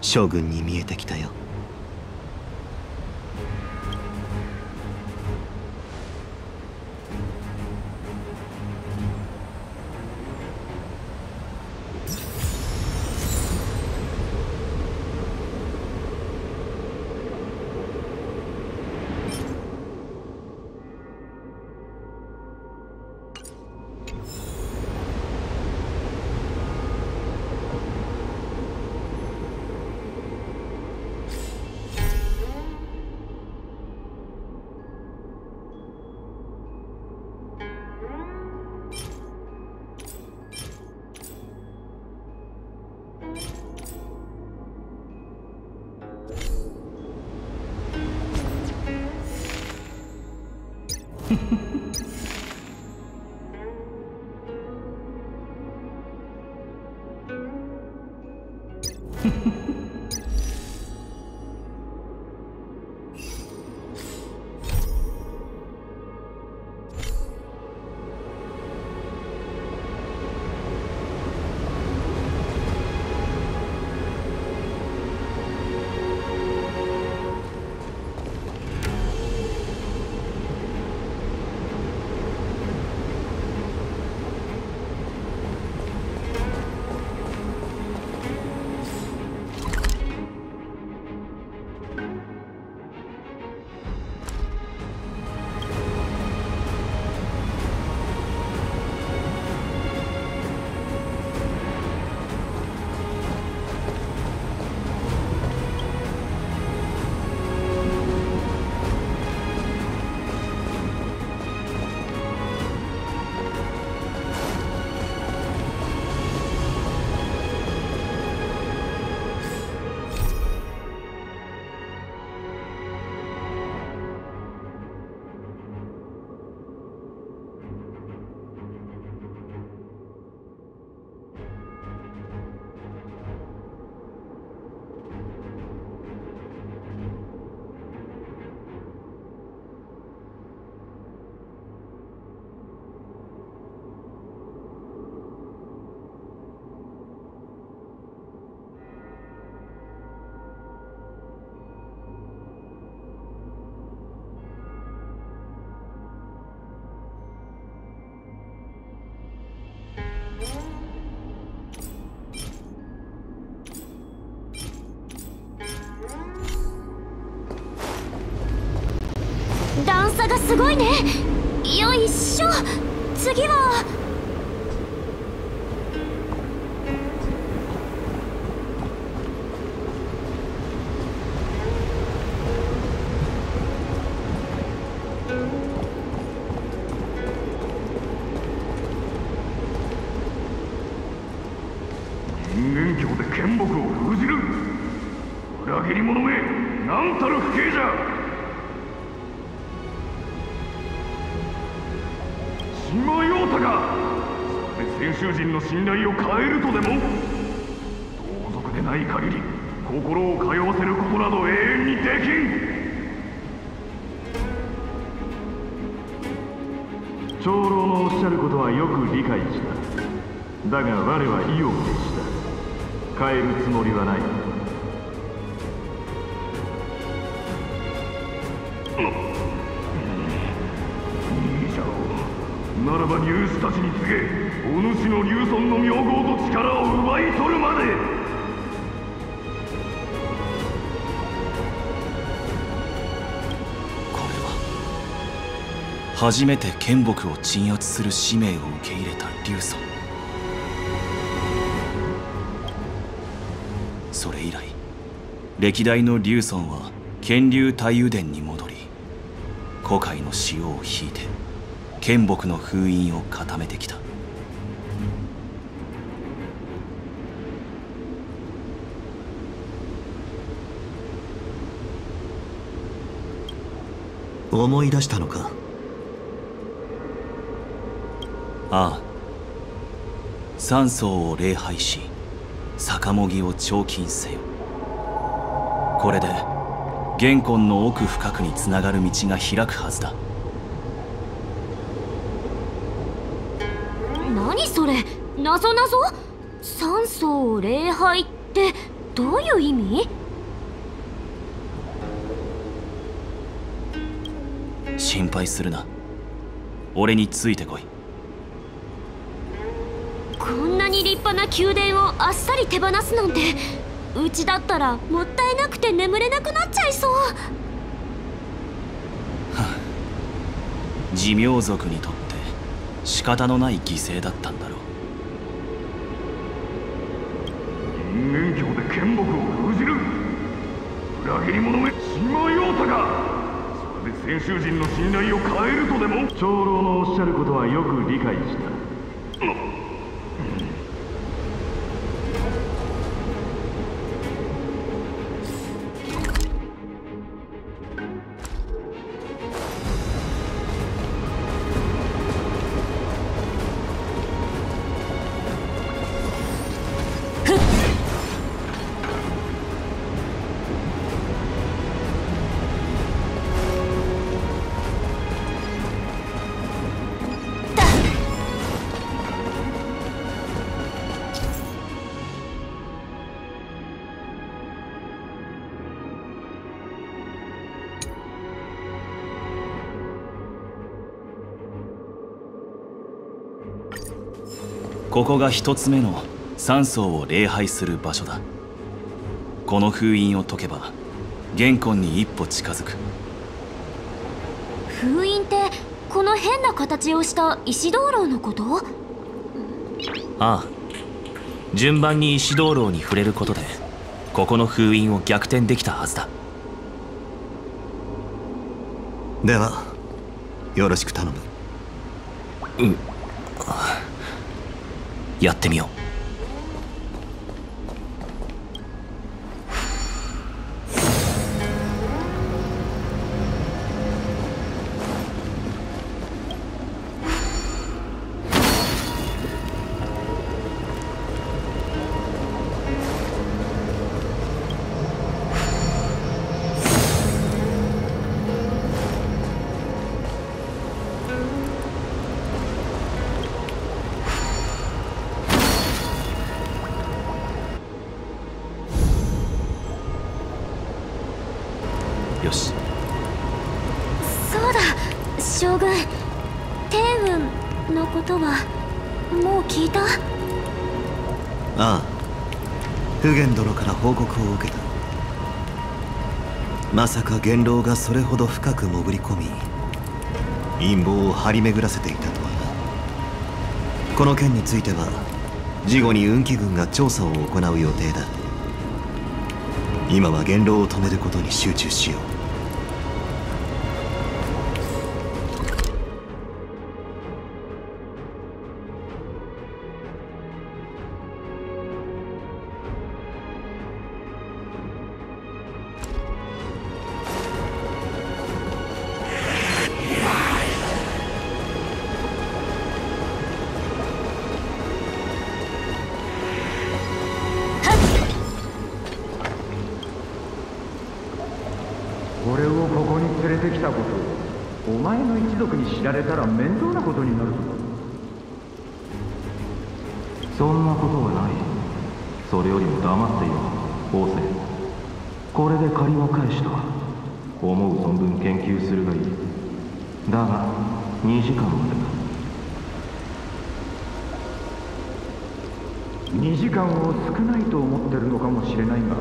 将軍に見えてきたよ。段差がすごいね。よいしょ。次は。信頼を変えるとでも？同族でない限り心を通わせることなど永遠にできん。長老のおっしゃることはよく理解した。だが我は意を決した。帰るつもりはない。いいじゃろう。ならば入手たちに告げお主の竜尊の名号と力を奪い取るまで。初めて剣木を鎮圧する使命を受け入れた劉尊それ以来歴代の劉尊は剣竜太油殿に戻り古海の潮を引いて剣木の封印を固めてきた。思い出したのか？ああ。三層を礼拝し逆もぎを彫金せよ。これで玄魂の奥深くにつながる道が開くはずだ。何それ？謎謎？三層を礼拝ってどういう意味？心配するな。俺についてこい。こんなに立派な宮殿をあっさり手放すなんてうちだったらもったいなくて眠れなくなっちゃいそう。寿命族にとって仕方のない犠牲だったんだろう。人間境で剣木を封じる。裏切り者め島陽太かそれで先衆人の信頼を変えるとでも？長老のおっしゃることはよく理解した。ここが一つ目の三層を礼拝する場所だ。この封印を解けば玄魂に一歩近づく。封印ってこの変な形をした石灯籠のこと？ああ。順番に石灯籠に触れることでここの封印を逆転できたはずだ。ではよろしく頼む。うんやってみよう。元老がそれほど深く潜り込み陰謀を張り巡らせていたとは。なこの件については事後に運気軍が調査を行う予定だ。今は元老を止めることに集中しよう。2時間までだ2時間を少ないと思ってるのかもしれないが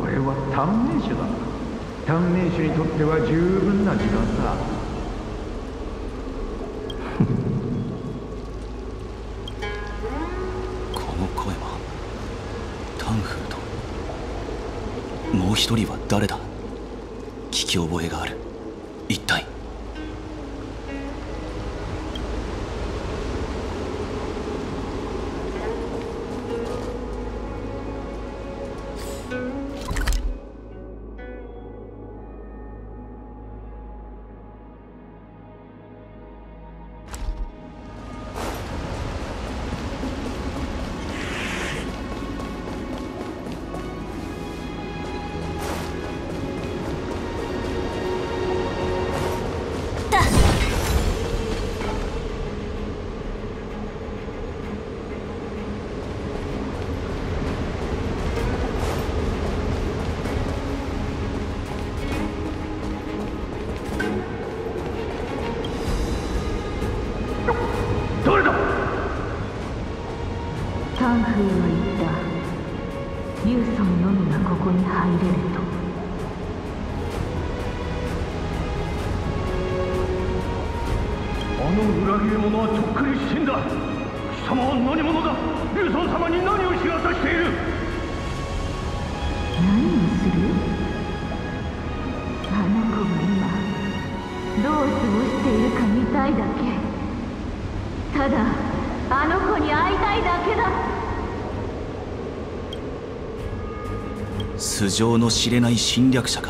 俺は短命種だ。短命種にとっては十分な時間さ。<laughs> この声はタンフーと。もう一人は誰だ？聞き覚えがある。一体。情の知れない侵略者か。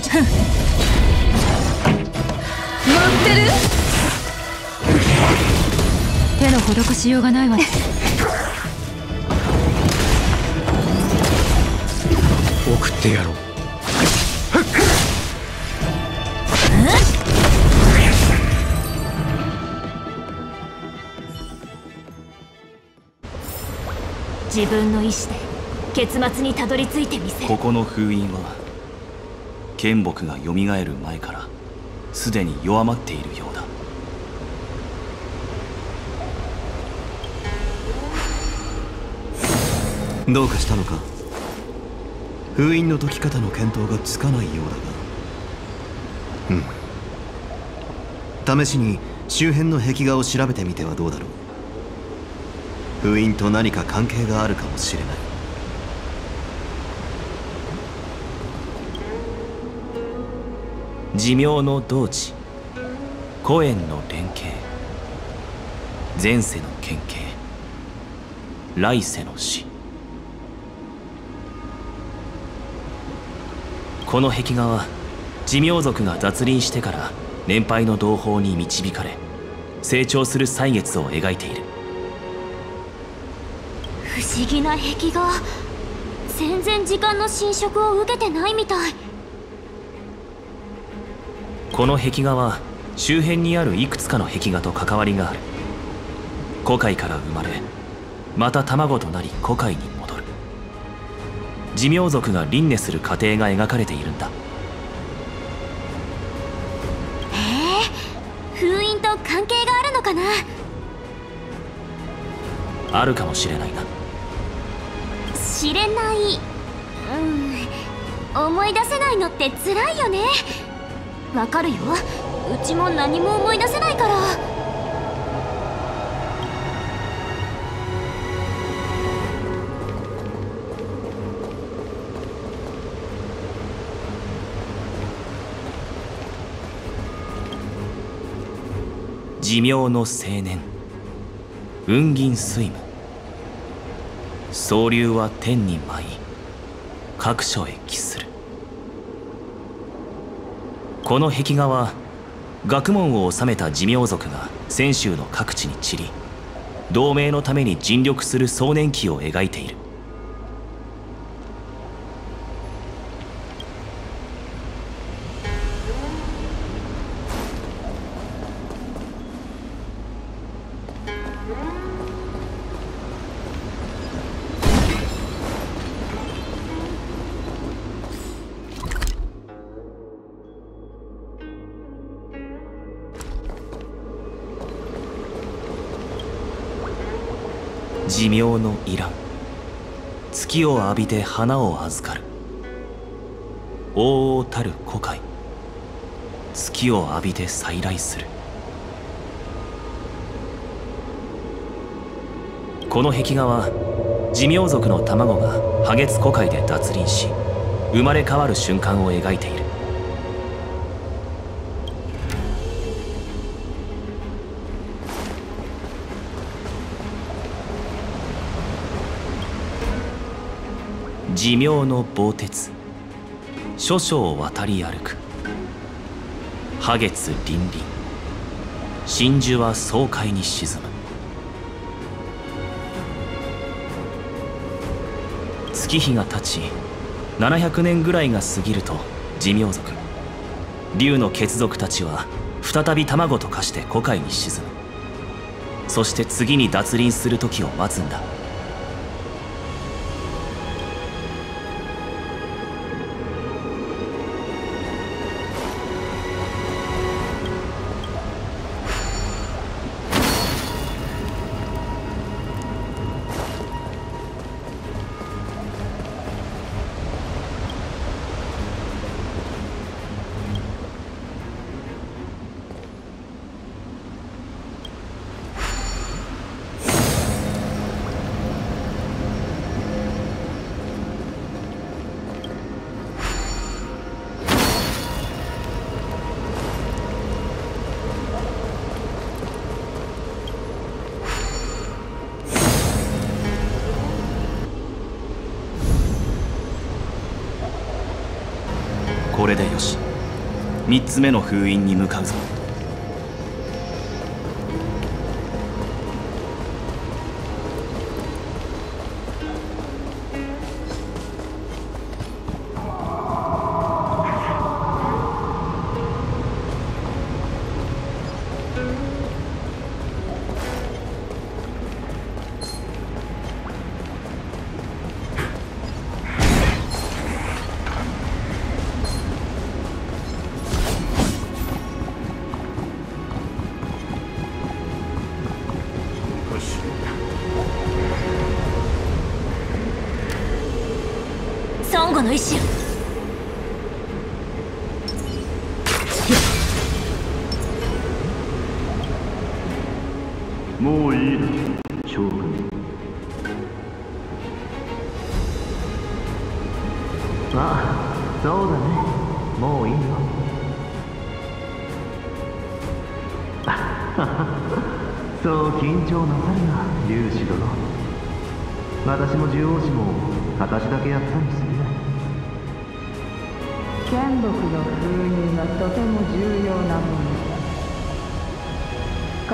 ス戦闘中乗ってる。手の施しようがないわ送ってやろう。自分の意志で結末にたどり着いてみせる。ここの封印は剣木が蘇る前からすでに弱まっているようだ。どうかしたのか？封印の解き方の見当がつかないようだが。うん。試しに周辺の壁画を調べてみてはどうだろう。封印と何か関係があるかもしれない。寿命の同地。古縁の連携。前世の県警来世の死。この壁画は寿命族が脱輪してから年配の同胞に導かれ成長する歳月を描いている。不思議な壁画。全然時間の侵食を受けてないみたい。この壁画は周辺にあるいくつかの壁画と関わりがある。古海から生まれまた卵となり古海に戻る。寿命族が輪廻する過程が描かれているんだ。へえ封印と関係があるのかな？あるかもしれないな。知れない。うん。思い出せないのって辛いよねわかるよ。うちも何も思い出せないから。寿命の青年。雲銀水務総流は天に舞い各所へ帰する。この壁画は学問を治めた寿命族が泉州の各地に散り同盟のために尽力する壮年期を描いている。月を浴びて花を預かる。王たる古海。月を浴びて再来する。この壁画は寿命族の卵が破月古海で脱輪し生まれ変わる瞬間を描いている。寿命の棒鉄。諸々を渡り歩く。破月凛々真珠は爽快に沈む。月日が経ち700年ぐらいが過ぎると寿命族竜の血族たちは再び卵と化して古海に沈む。そして次に脱輪する時を待つんだ。3つ目の封印に向かうぞ。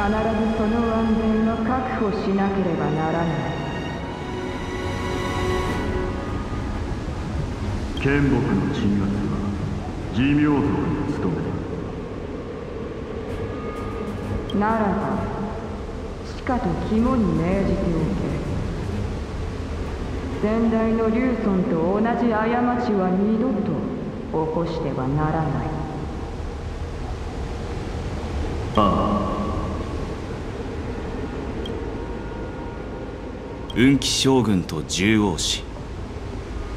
必ずその安全は確保しなければならない。剣木の鎮圧は寿命族の務めだならばしかと肝に銘じておけ。先代の竜尊と同じ過ちは二度と起こしてはならないああ運気将軍と獣王子。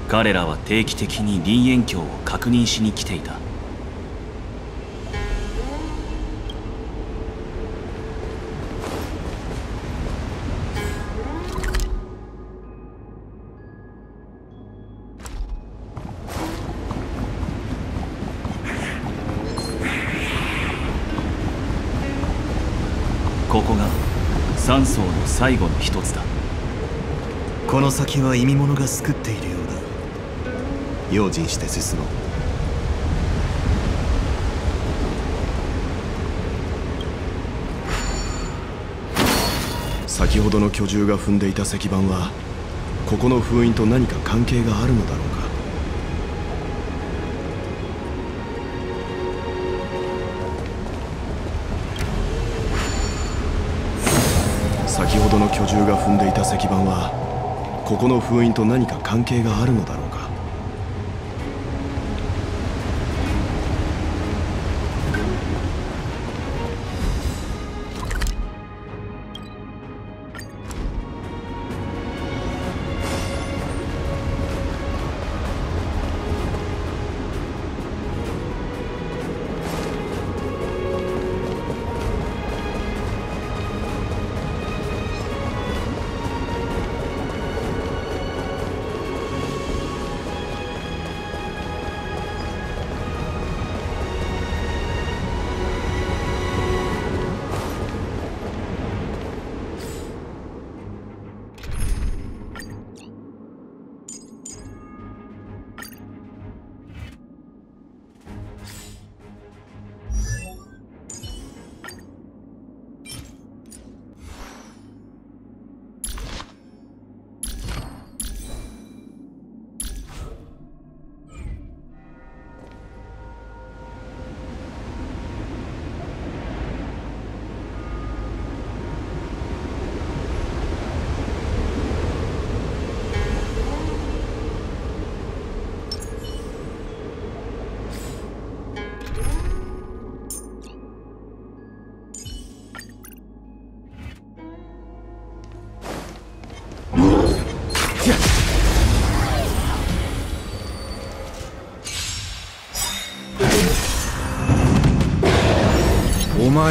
彼らは定期的に林縁境を確認しに来ていた。ここが三層の最後の一つだ。この先は意味物が救っているようだ。用心して進もう。先ほどの巨獣が踏んでいた石板はここの封印と何か関係があるのだろうか。先ほどの巨獣が踏んでいた石板はここの封印と何か関係があるのだろう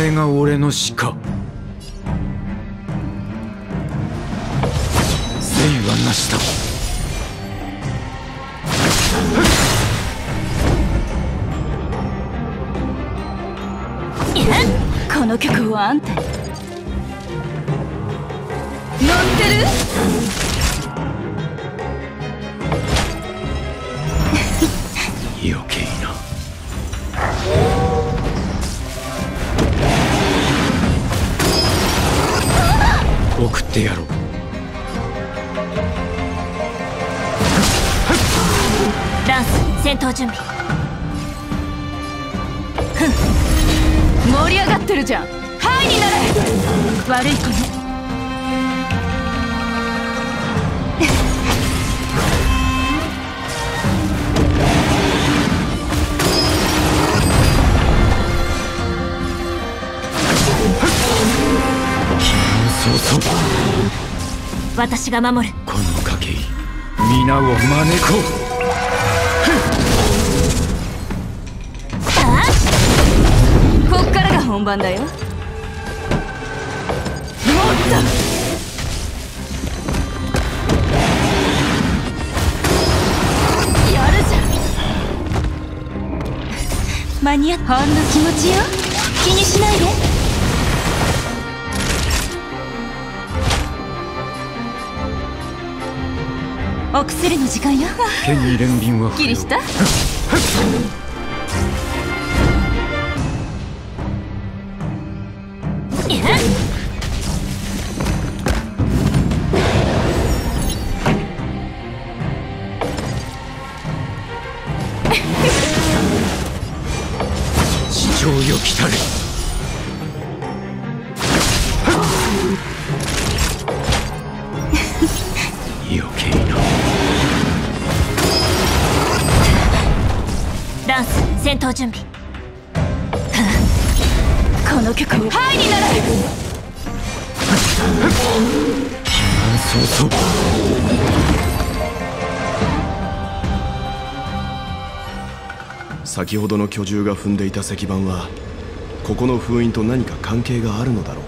前が俺の死か誠意はなしだ <laughs> この曲をあんたに。闘準備盛り上がってるじゃんハイになれ悪い子ねそうそう私が守るこの賭け皆を招ここ本番だよ。もっと。やるじゃん。間に合った。ほんの気持ちよ。気にしないで。お薬の時間よ。剣に連瓶はきりした。先ほどの巨獣が踏んでいた石板はここの封印と何か関係があるのだろう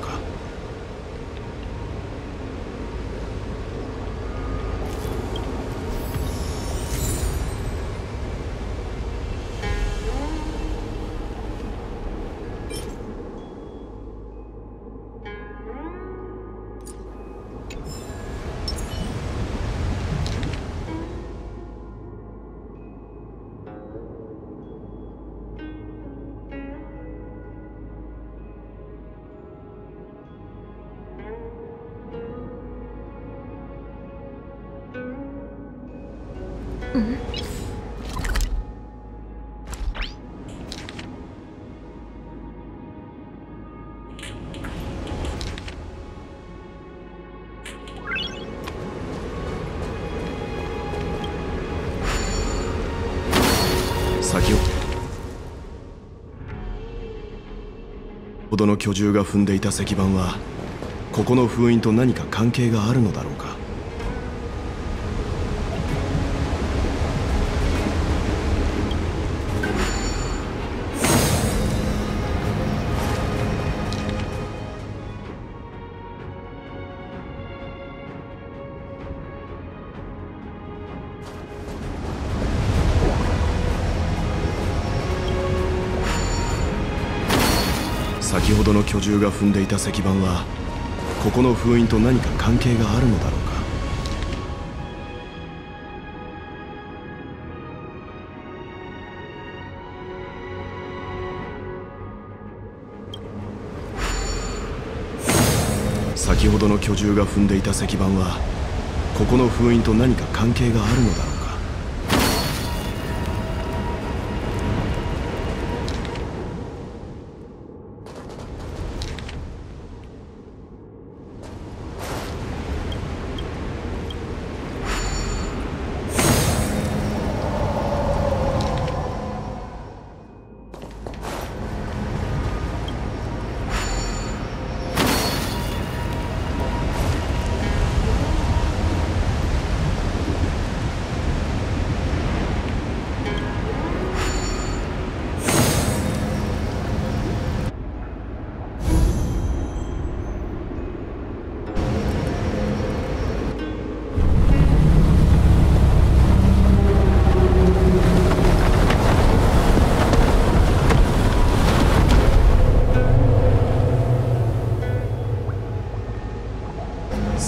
巨獣が踏んでいた石板はここの封印と何か関係があるのだろうか。先ほどの巨獣が踏んでいた石板はここの封印と何か関係があるのだろうか。先ほどの巨獣が踏んでいた石板はここの封印と何か関係があるのだろう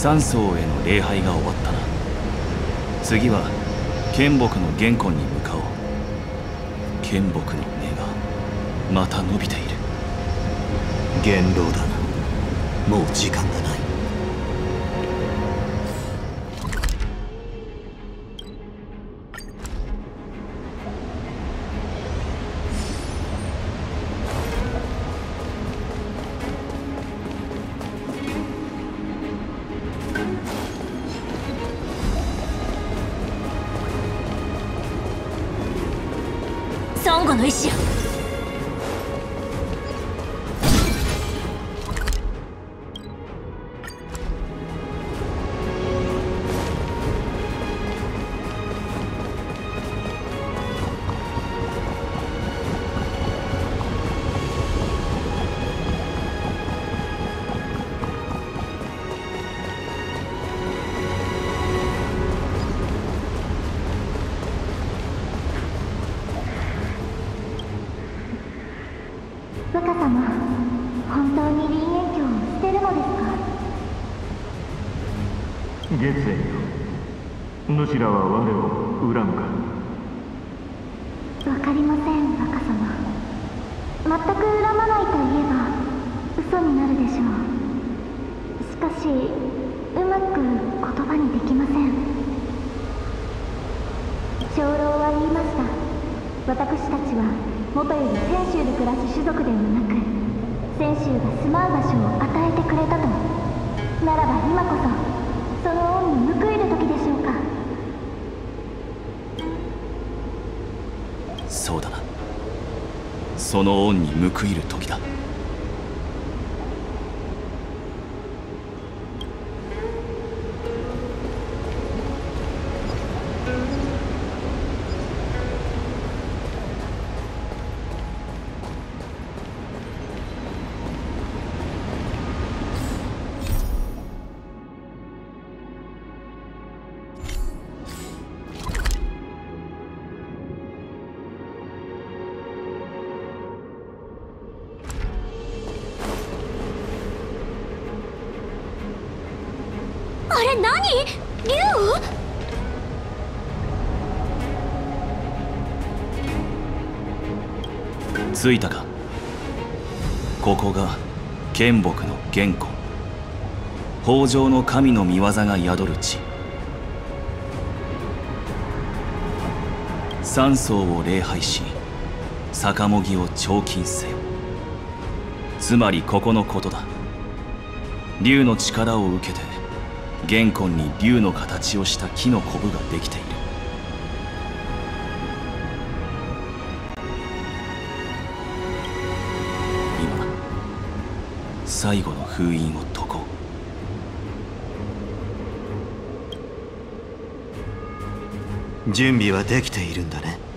三層への礼拝が終わったな。次は剣木の玄魂に向かおう。剣木の根がまた伸びている。元老だもう時間だな。を捨てるのですか月縁よ主らは我を恨むかわかりません若様全く恨まないと言えば嘘になるでしょうしかしうまく言葉にできません長老は言いました私たちは元より泉州で暮らす種族ではなく泉州が住まう場所を与えてくれたとならば今こそその恩に報いる時でしょうかそうだな。その恩に報いる時だ。着いたか？ここが剣木の玄湖北条の神の御業が宿る地。三層を礼拝し逆もぎを彫金せよ。つまりここのことだ。竜の力を受けて玄根に竜の形をした木のコブができている。最後の封印を解こう。準備はできているんだね。